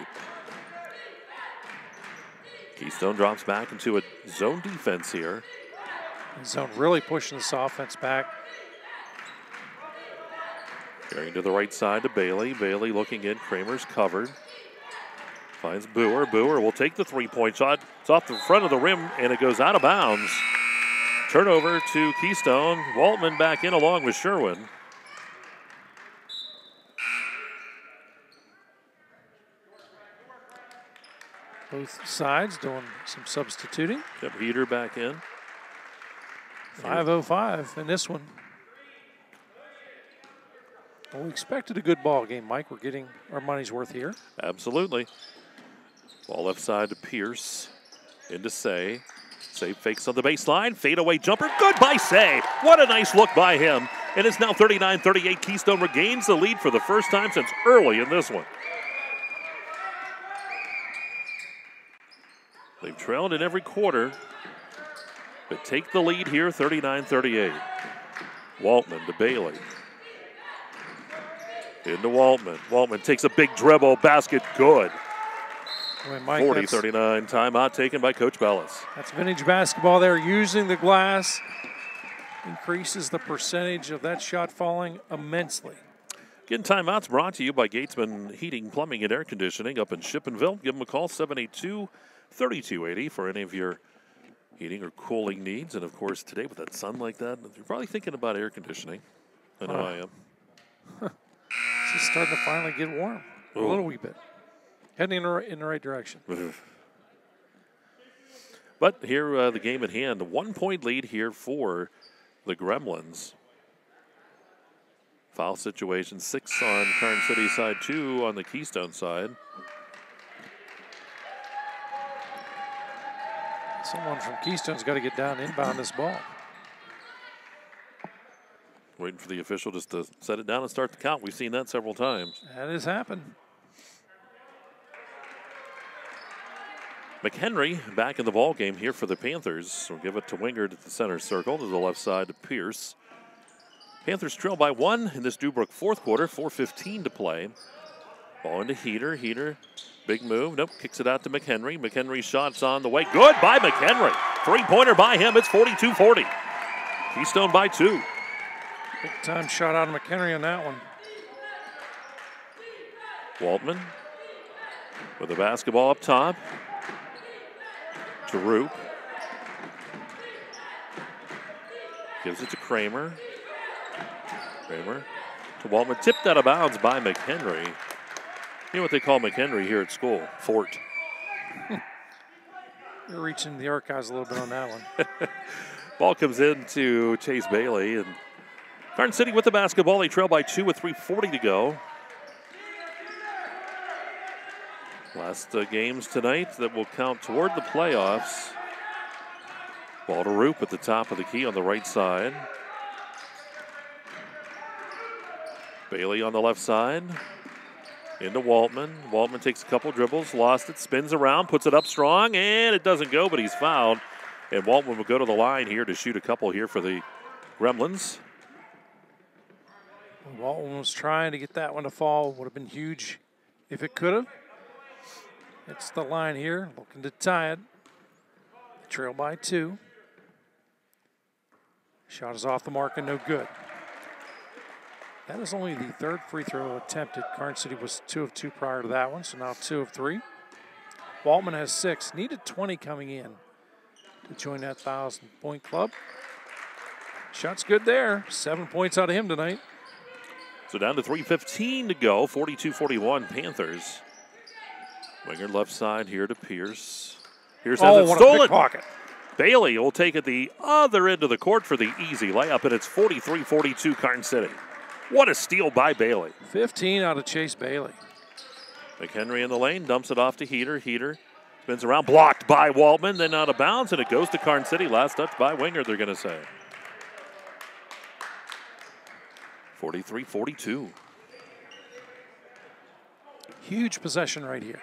Keystone drops back into a zone defense here. Zone really pushing this offense back. Gehring to the right side to Bailey. Bailey looking in. Kramer's covered. Finds Boer. Boer will take the three point shot. It's off the front of the rim and it goes out of bounds. Turnover to Keystone. Waltman back in along with Sherwin. Both sides doing some substituting. Yep, Heater back in. 5.05 in this one. Well, we expected a good ball game, Mike. We're getting our money's worth here. Absolutely. Ball left side to Pierce. Into Say. Say fakes on the baseline. Fadeaway jumper. Good by Say. What a nice look by him. And it's now 39 38. Keystone regains the lead for the first time since early in this one. They've trailed in every quarter, but take the lead here 39 38. Waltman to Bailey. Into Waltman. Waltman takes a big dribble. Basket good. Boy, Mike, 40 39 Timeout taken by Coach Bellis. That's vintage basketball there. Using the glass increases the percentage of that shot falling immensely. Again, timeouts brought to you by Gatesman Heating, Plumbing, and Air Conditioning up in Shippenville. Give them a call, 782 3280, for any of your heating or cooling needs. And of course, today with that sun like that, you're probably thinking about air conditioning. I know Huh. I am. It's just starting to finally get warm a Oh. little wee bit. Heading in the right, in the right direction. But here, uh, the game at hand, The one point lead here for the Gremlins. Foul situation, six on Karns City side, two on the Keystone side. Someone from Keystone's got to get down inbound this ball. Waiting for the official just to set it down and start the count. We've seen that several times. That has happened. McHenry back in the ball game here for the Panthers. We'll give it to Wingard at the center circle to the left side to Pierce. Panthers trail by one in this Dubrook fourth quarter, 4.15 to play. Ball into Heater. Heater, big move. Nope, kicks it out to McHenry. McHenry's shot's on the way. Good by McHenry. Three pointer by him. It's 42 40. Keystone by two. Big time shot out of McHenry on that one. Waltman with the basketball up top to Roop. Gives it to Kramer. Kramer to Waltman. Tipped out of bounds by McHenry. You know what they call McHenry here at school? Fort. You're reaching the archives a little bit on that one. Ball comes in to Chase Bailey. And Karns City with the basketball. They trail by two with 3.40 to go. Last uh, games tonight that will count toward the playoffs. Ball to Roop at the top of the key on the right side. Bailey on the left side. Into Waltman. Waltman takes a couple dribbles, lost it, spins around, puts it up strong, and it doesn't go, but he's fouled. And Waltman will go to the line here to shoot a couple here for the Gremlins. Waltman was trying to get that one to fall. Would have been huge if it could have. It's the line here, looking to tie it. Trail by two. Shot is off the mark and no good. That is only the third free throw attempted. Karn City was two of two prior to that one, so now two of three. Waltman has six. Needed 20 coming in to join that 1,000 point club. Shot's good there. Seven points out of him tonight. So down to 3.15 to go. 42 41 Panthers. Wingard left side here to Pierce. Has Oh, it stolen. pickpocket. Bailey will take it the other end of the court for the easy layup, and it's 43 42 Karns City. What a steal by Bailey. 15 out of Chase Bailey. McHenry in the lane, dumps it off to Heater. Heater spins around, blocked by Waltman, then out of bounds, and it goes to Karns City. Last touch by Wingard, they're going to say. 43 42. Huge possession right here.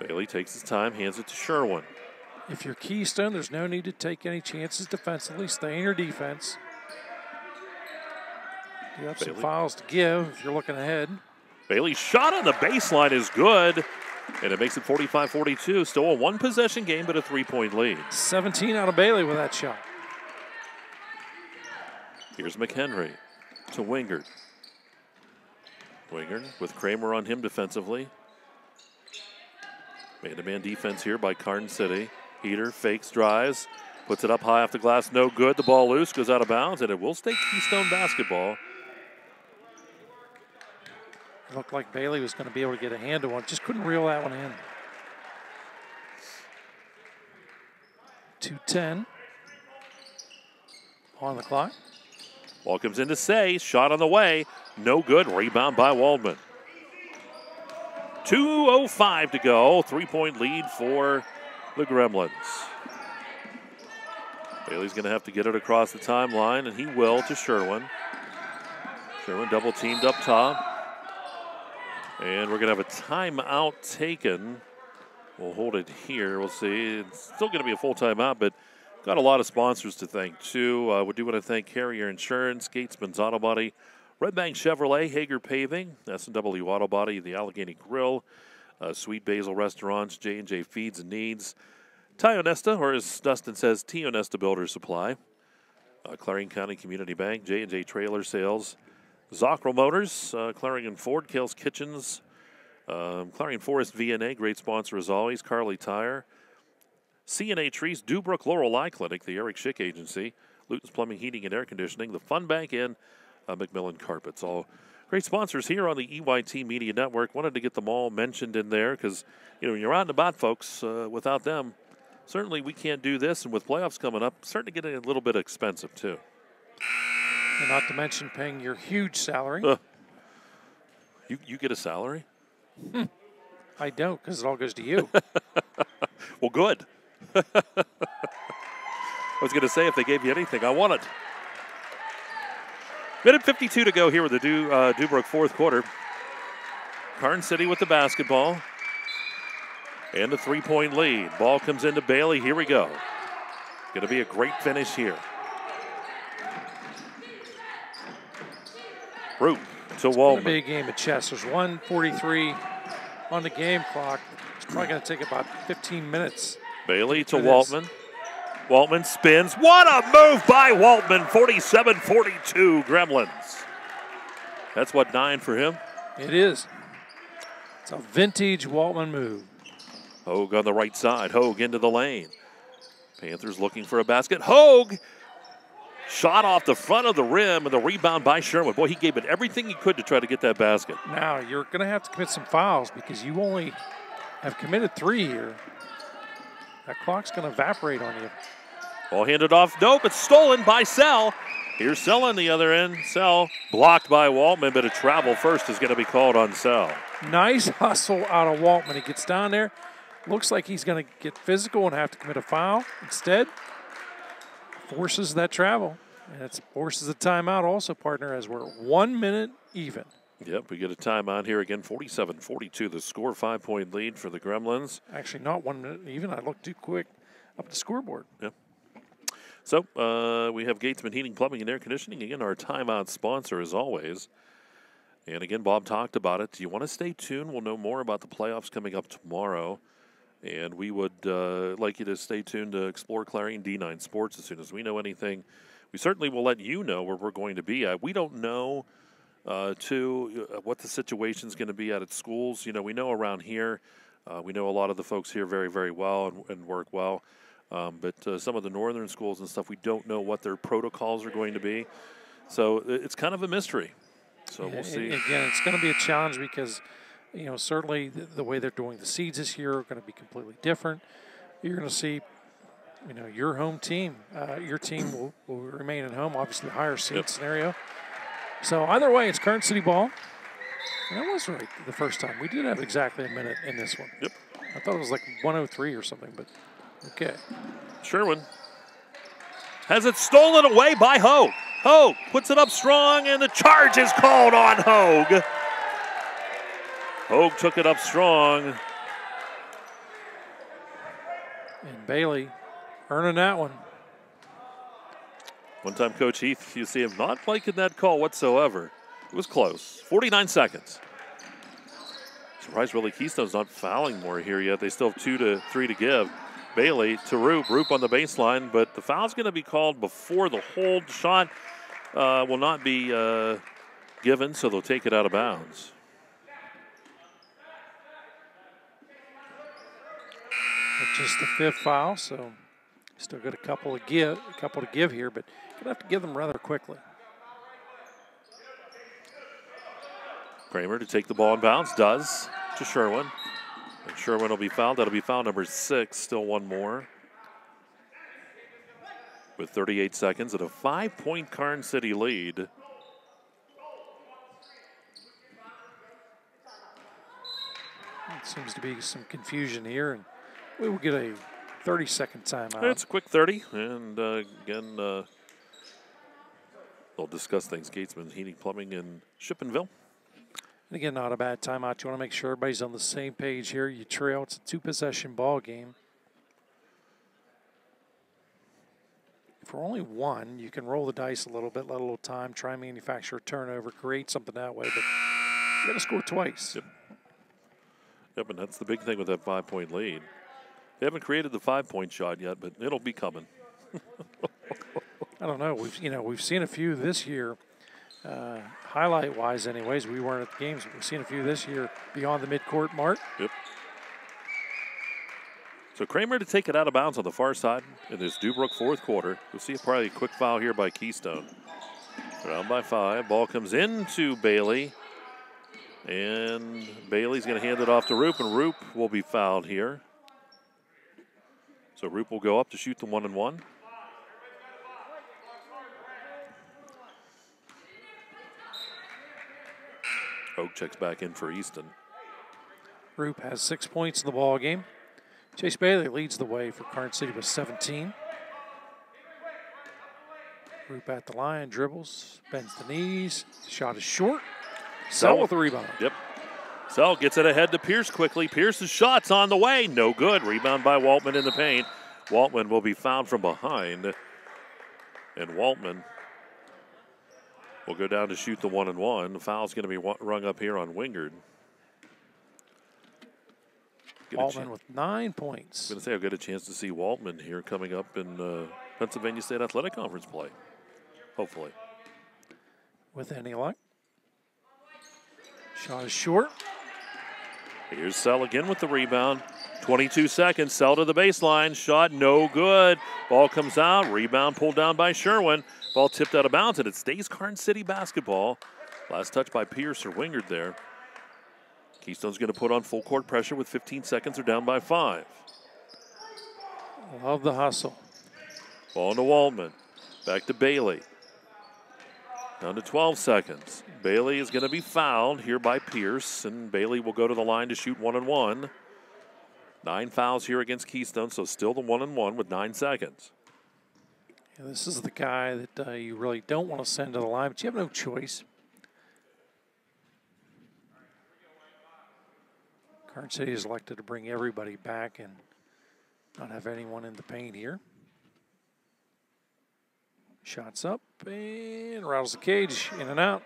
Bailey takes his time, hands it to Sherwin. If you're Keystone, there's no need to take any chances defensively. Stay in your defense. You have some Bailey. fouls to give if you're looking ahead. Bailey's shot on the baseline is good, and it makes it 45 42. Still a one possession game, but a three point lead. 17 out of Bailey with that shot. Here's McHenry to Wingard. Wingard with Kramer on him defensively. Man to man defense here by Karns City. Heater fakes, drives, puts it up high off the glass, no good. The ball loose, goes out of bounds, and it will stay Keystone basketball. It looked like Bailey was going to be able to get a hand on it. Just couldn't reel that one in. 210 on the clock. Ball comes in to say, shot on the way, no good. Rebound by Waltman. 2.05 to go. Three point lead for the Gremlins. Bailey's going to have to get it across the timeline, and he will to Sherwin. Sherwin double teamed up top. And we're going to have a timeout taken. We'll hold it here. We'll see. It's still going to be a full timeout, but got a lot of sponsors to thank, too. Uh, we do want to thank Carrier Insurance, Gatesman's Auto Body, Red Bank Chevrolet, Hager Paving, S&W Auto Body, the Allegheny Grill, uh, Sweet Basil Restaurants, J&J Feeds and Needs, Tionesta, or as Dustin says, Tionesta Builder Supply, uh, Clarion County Community Bank, J&J Trailer Sales, Zockrell Motors, uh, Clarion Ford, Kales Kitchens, um, Clarion Forest VNA, great sponsor as always, Carly Tire, CNA Trees, Dubrook Laurel Eye Clinic, the Eric Schick Agency, Luton's Plumbing, Heating, and Air Conditioning, the Fun Bank, and uh, Macmillan Carpets. All Great sponsors here on the EYT Media Network. Wanted to get them all mentioned in there because, you know, you're out and about, folks, uh, without them, certainly we can't do this. And with playoffs coming up, starting to get a little bit expensive, too. And not to mention paying your huge salary. Uh, you, you get a salary? I don't because it all goes to you. well, good. I was going to say if they gave you anything, I want it. Minute 52 to go here with the du, uh, Dubrook fourth quarter. Karns City with the basketball and the three point lead. Ball comes into Bailey. Here we go. Going to be a great finish here. Roop to It's gonna be a game of chess. There's 143 on the game clock. It's probably going to take about 15 minutes. Bailey to It is. Waltman. Spins. What a move by Waltman. 47 42 Gremlins. That's what, nine for him? It is. It's a vintage Waltman move. Hogue on the right side. Hogue into the lane. Panthers looking for a basket. Hogue shot off the front of the rim and the rebound by Sherwin. Boy, he gave it everything he could to try to get that basket. Now you're going to have to commit some fouls because you only have committed three here. That clock's going to evaporate on you. Ball handed off. Nope, it's stolen by Sell. Here's Sell on the other end. Sell blocked by Waltman, but a travel first is going to be called on Sell. Nice hustle out of Waltman. He gets down there. Looks like he's going to get physical and have to commit a foul. Instead, forces that travel. And it forces a timeout also, partner, as we're one minute even. Yep, we get a timeout here again. 47 42, the score, five point lead for the Gremlins. Actually, not one minute even. I looked too quick up the scoreboard. Yep. So uh, we have Gatesman Heating, Plumbing, and Air Conditioning. Again, our timeout sponsor as always. And again, Bob talked about it. Do you want to stay tuned? We'll know more about the playoffs coming up tomorrow. And we would uh, like you to stay tuned to Explore Clarion D9 Sports as soon as we know anything. We certainly will let you know where we're going to be at. We don't know, uh, too, uh, what the situation's going to be at at schools. You know, we know around here, uh, we know a lot of the folks here very, very well and, and work well. Um, but uh, some of the northern schools and stuff, we don't know what their protocols are going to be. So it's kind of a mystery. So we'll see. Again, it's going to be a challenge because, you know, certainly the, the way they're doing the seeds this year are going to be completely different. You're going to see, you know, your home team, uh, your team will, will remain at home, obviously higher seed Yep. scenario. So either way, it's Karns City ball. And that was right the first time. We did have exactly a minute in this one. Yep. I thought it was like 103 or something, but okay. Sherwin has it stolen away by Hogue. Hogue puts it up strong, and the charge is called on Hogue. Hogue took it up strong. And Bailey earning that one. One time, Coach Heath, you see him not liking that call whatsoever. It was close. 49 seconds. Surprised really Keystone's not fouling more here yet. They still have two to three to give. Bailey to Roop. Roop on the baseline, but the foul's going to be called before the hold shot uh, will not be uh, given, so they'll take it out of bounds. Just the fifth foul, so still got a couple of give, a couple to give here, but gonna have to give them rather quickly. Kramer to take the ball in bounds, does to Sherwin. And Sherwin will be fouled. That'll be foul number six. Still one more. With 38 seconds and a five point Karns City lead. It seems to be some confusion here, and we will get a 30 second timeout. It's a quick 30. And uh, again, uh, they'll discuss things Gatesman Heating, Plumbing, in Shippenville. And again, not a bad timeout. You want to make sure everybody's on the same page here. You trail. It's a two possession ball game. For only one, you can roll the dice a little bit, let a little time, try and manufacture a turnover, create something that way. But you got to score twice. Yep. Yep, and that's the big thing with that five point lead. They haven't created the five point shot yet, but it'll be coming. I don't know. We've you know we've seen a few this year, uh, highlight wise. Anyways, we weren't at the games. But we've seen a few this year beyond the midcourt mark. Yep. So Kramer to take it out of bounds on the far side in this Dubrook fourth quarter. We'll see a probably a quick foul here by Keystone. Down by five. Ball comes into Bailey. And Bailey's going to hand it off to Roop, and Roop will be fouled here. So Roop will go up to shoot the one and one. Oak checks back in for Easton. Roop has six points in the ball game. Chase Bailey leads the way for Karns City with 17. Roop at the line, dribbles, bends the knees, shot is short. Sell with the rebound. Yep. Sell gets it ahead to Pierce quickly. Pierce's shot's on the way. No good. Rebound by Waltman in the paint. Waltman will be found from behind. And Waltman will go down to shoot the one and one. The foul's going to be rung up here on Wingard. Waltman with nine points. I'm going to say I'll get a chance to see Waltman here coming up in uh, Pennsylvania State Athletic Conference play. Hopefully. With any luck. Shot is short. Here's Sell again with the rebound. 22 seconds. Sell to the baseline. Shot no good. Ball comes out. Rebound pulled down by Sherwin. Ball tipped out of bounds, and it stays Karns City basketball. Last touch by Pierce or Wingard there. Keystone's going to put on full court pressure with 15 seconds. They're down by five. Love the hustle. Ball to Waltman. Back to Bailey. Down to 12 seconds. Bailey is going to be fouled here by Pierce, and Bailey will go to the line to shoot one and one. Nine fouls here against Keystone, so still the one and one with nine seconds. Yeah, this is the guy that uh, you really don't want to send to the line, but you have no choice. Karns City has elected to bring everybody back and not have anyone in the paint here. Shots up and rattles the cage, in and out.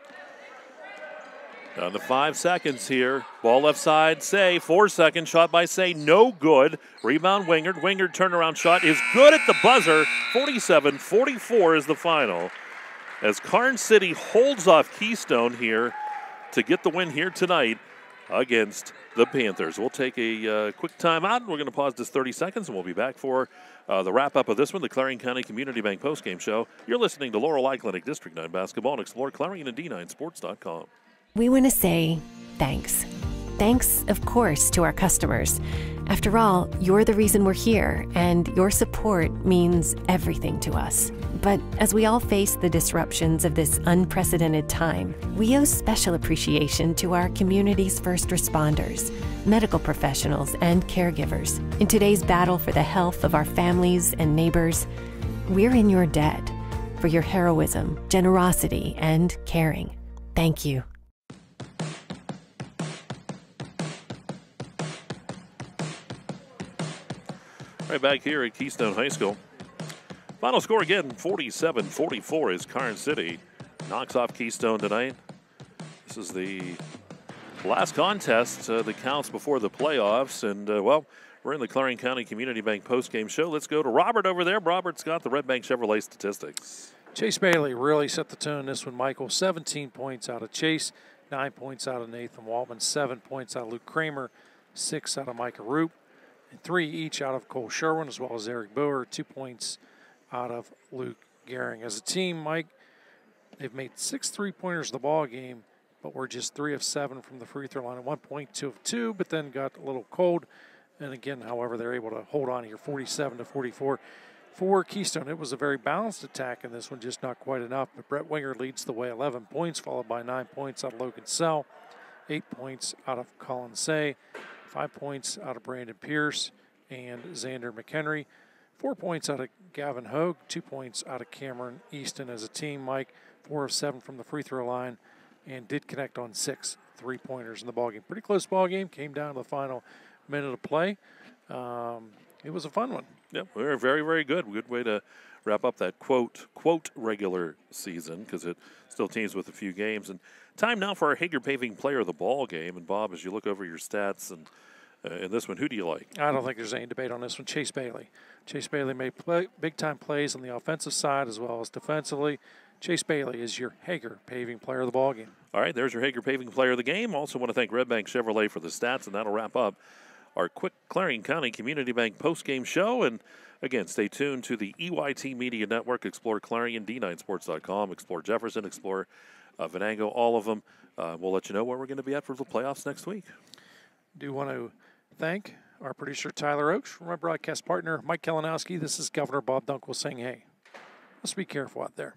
Down to five seconds here. Ball left side, Say. Four seconds. Shot by Say, no good. Rebound Wingard. Wingard turnaround shot is good at the buzzer. 47 44 is the final. As Karns City holds off Keystone here to get the win here tonight against the Panthers. We'll take a uh, quick timeout. We're going to pause this 30 seconds and we'll be back for uh, the wrap up of this one, the Clarion County Community Bank postgame show. You're listening to Laurel Eye Clinic District 9 basketball and explore Clarion and D9Sports.com. We want to say thanks. Thanks, of course, to our customers. After all, you're the reason we're here, and your support means everything to us. But as we all face the disruptions of this unprecedented time, we owe special appreciation to our community's first responders, medical professionals, and caregivers. In today's battle for the health of our families and neighbors, we're in your debt for your heroism, generosity, and caring. Thank you. Right back here at Keystone High School. Final score again 47 44 is Karns City. Knocks off Keystone tonight. This is the last contest uh, that counts before the playoffs. And, uh, well, we're in the Clarion County Community Bank postgame show. Let's go to Robert over there. Robert's got the Red Bank Chevrolet statistics. Chase Bailey really set the tone in this one, Michael. 17 points out of Chase, 9 points out of Nathan Waltman, 7 points out of Luke Kramer, 6 out of Micah Roop and three each out of Cole Sherwin as well as Eric Boer, two points out of Luke Gehring. As a team, Mike, they've made six three pointers the ball game, but we're just three of seven from the free throw line at one point, two of two, but then got a little cold. And again, however, they're able to hold on here 47 to 44. For Keystone, it was a very balanced attack in this one, just not quite enough. But Brett Wingard leads the way 11 points, followed by nine points out of Logan Sell, eight points out of Colin Say, Five points out of Brandon Pierce and Xander McHenry. Four points out of Gavin Hogue. Two points out of Cameron Easton as a team. Mike, four of seven from the free throw line and did connect on six three pointers in the ballgame. Pretty close ball game. Came down to the final minute of play. Um, it was a fun one. Yep, we were very, very good. Good way to wrap up that quote quote regular season because it still teams with a few games. And time now for our Hager Paving Player of the Ball game. And Bob, as you look over your stats and uh, in this one, who do you like? I don't think there's any debate on this one. Chase Bailey. Chase Bailey made play, big time plays on the offensive side as well as defensively. Chase Bailey is your Hager Paving Player of the Ball game. All right, there's your Hager Paving Player of the game. Also, want to thank Red Bank Chevrolet for the stats, and that'll wrap up our quick Clarion County Community Bank post-game show. And again, stay tuned to the EYT Media Network. Explore Clarion, D9Sports.com, explore Jefferson, explore uh, Venango, all of them. Uh, we'll let you know where we're going to be at for the playoffs next week. Do want to thank our producer Tyler Oakes, my broadcast partner Mike Kalinowski. This is Governor Bob Dunkel saying, "Hey, let's be careful out there."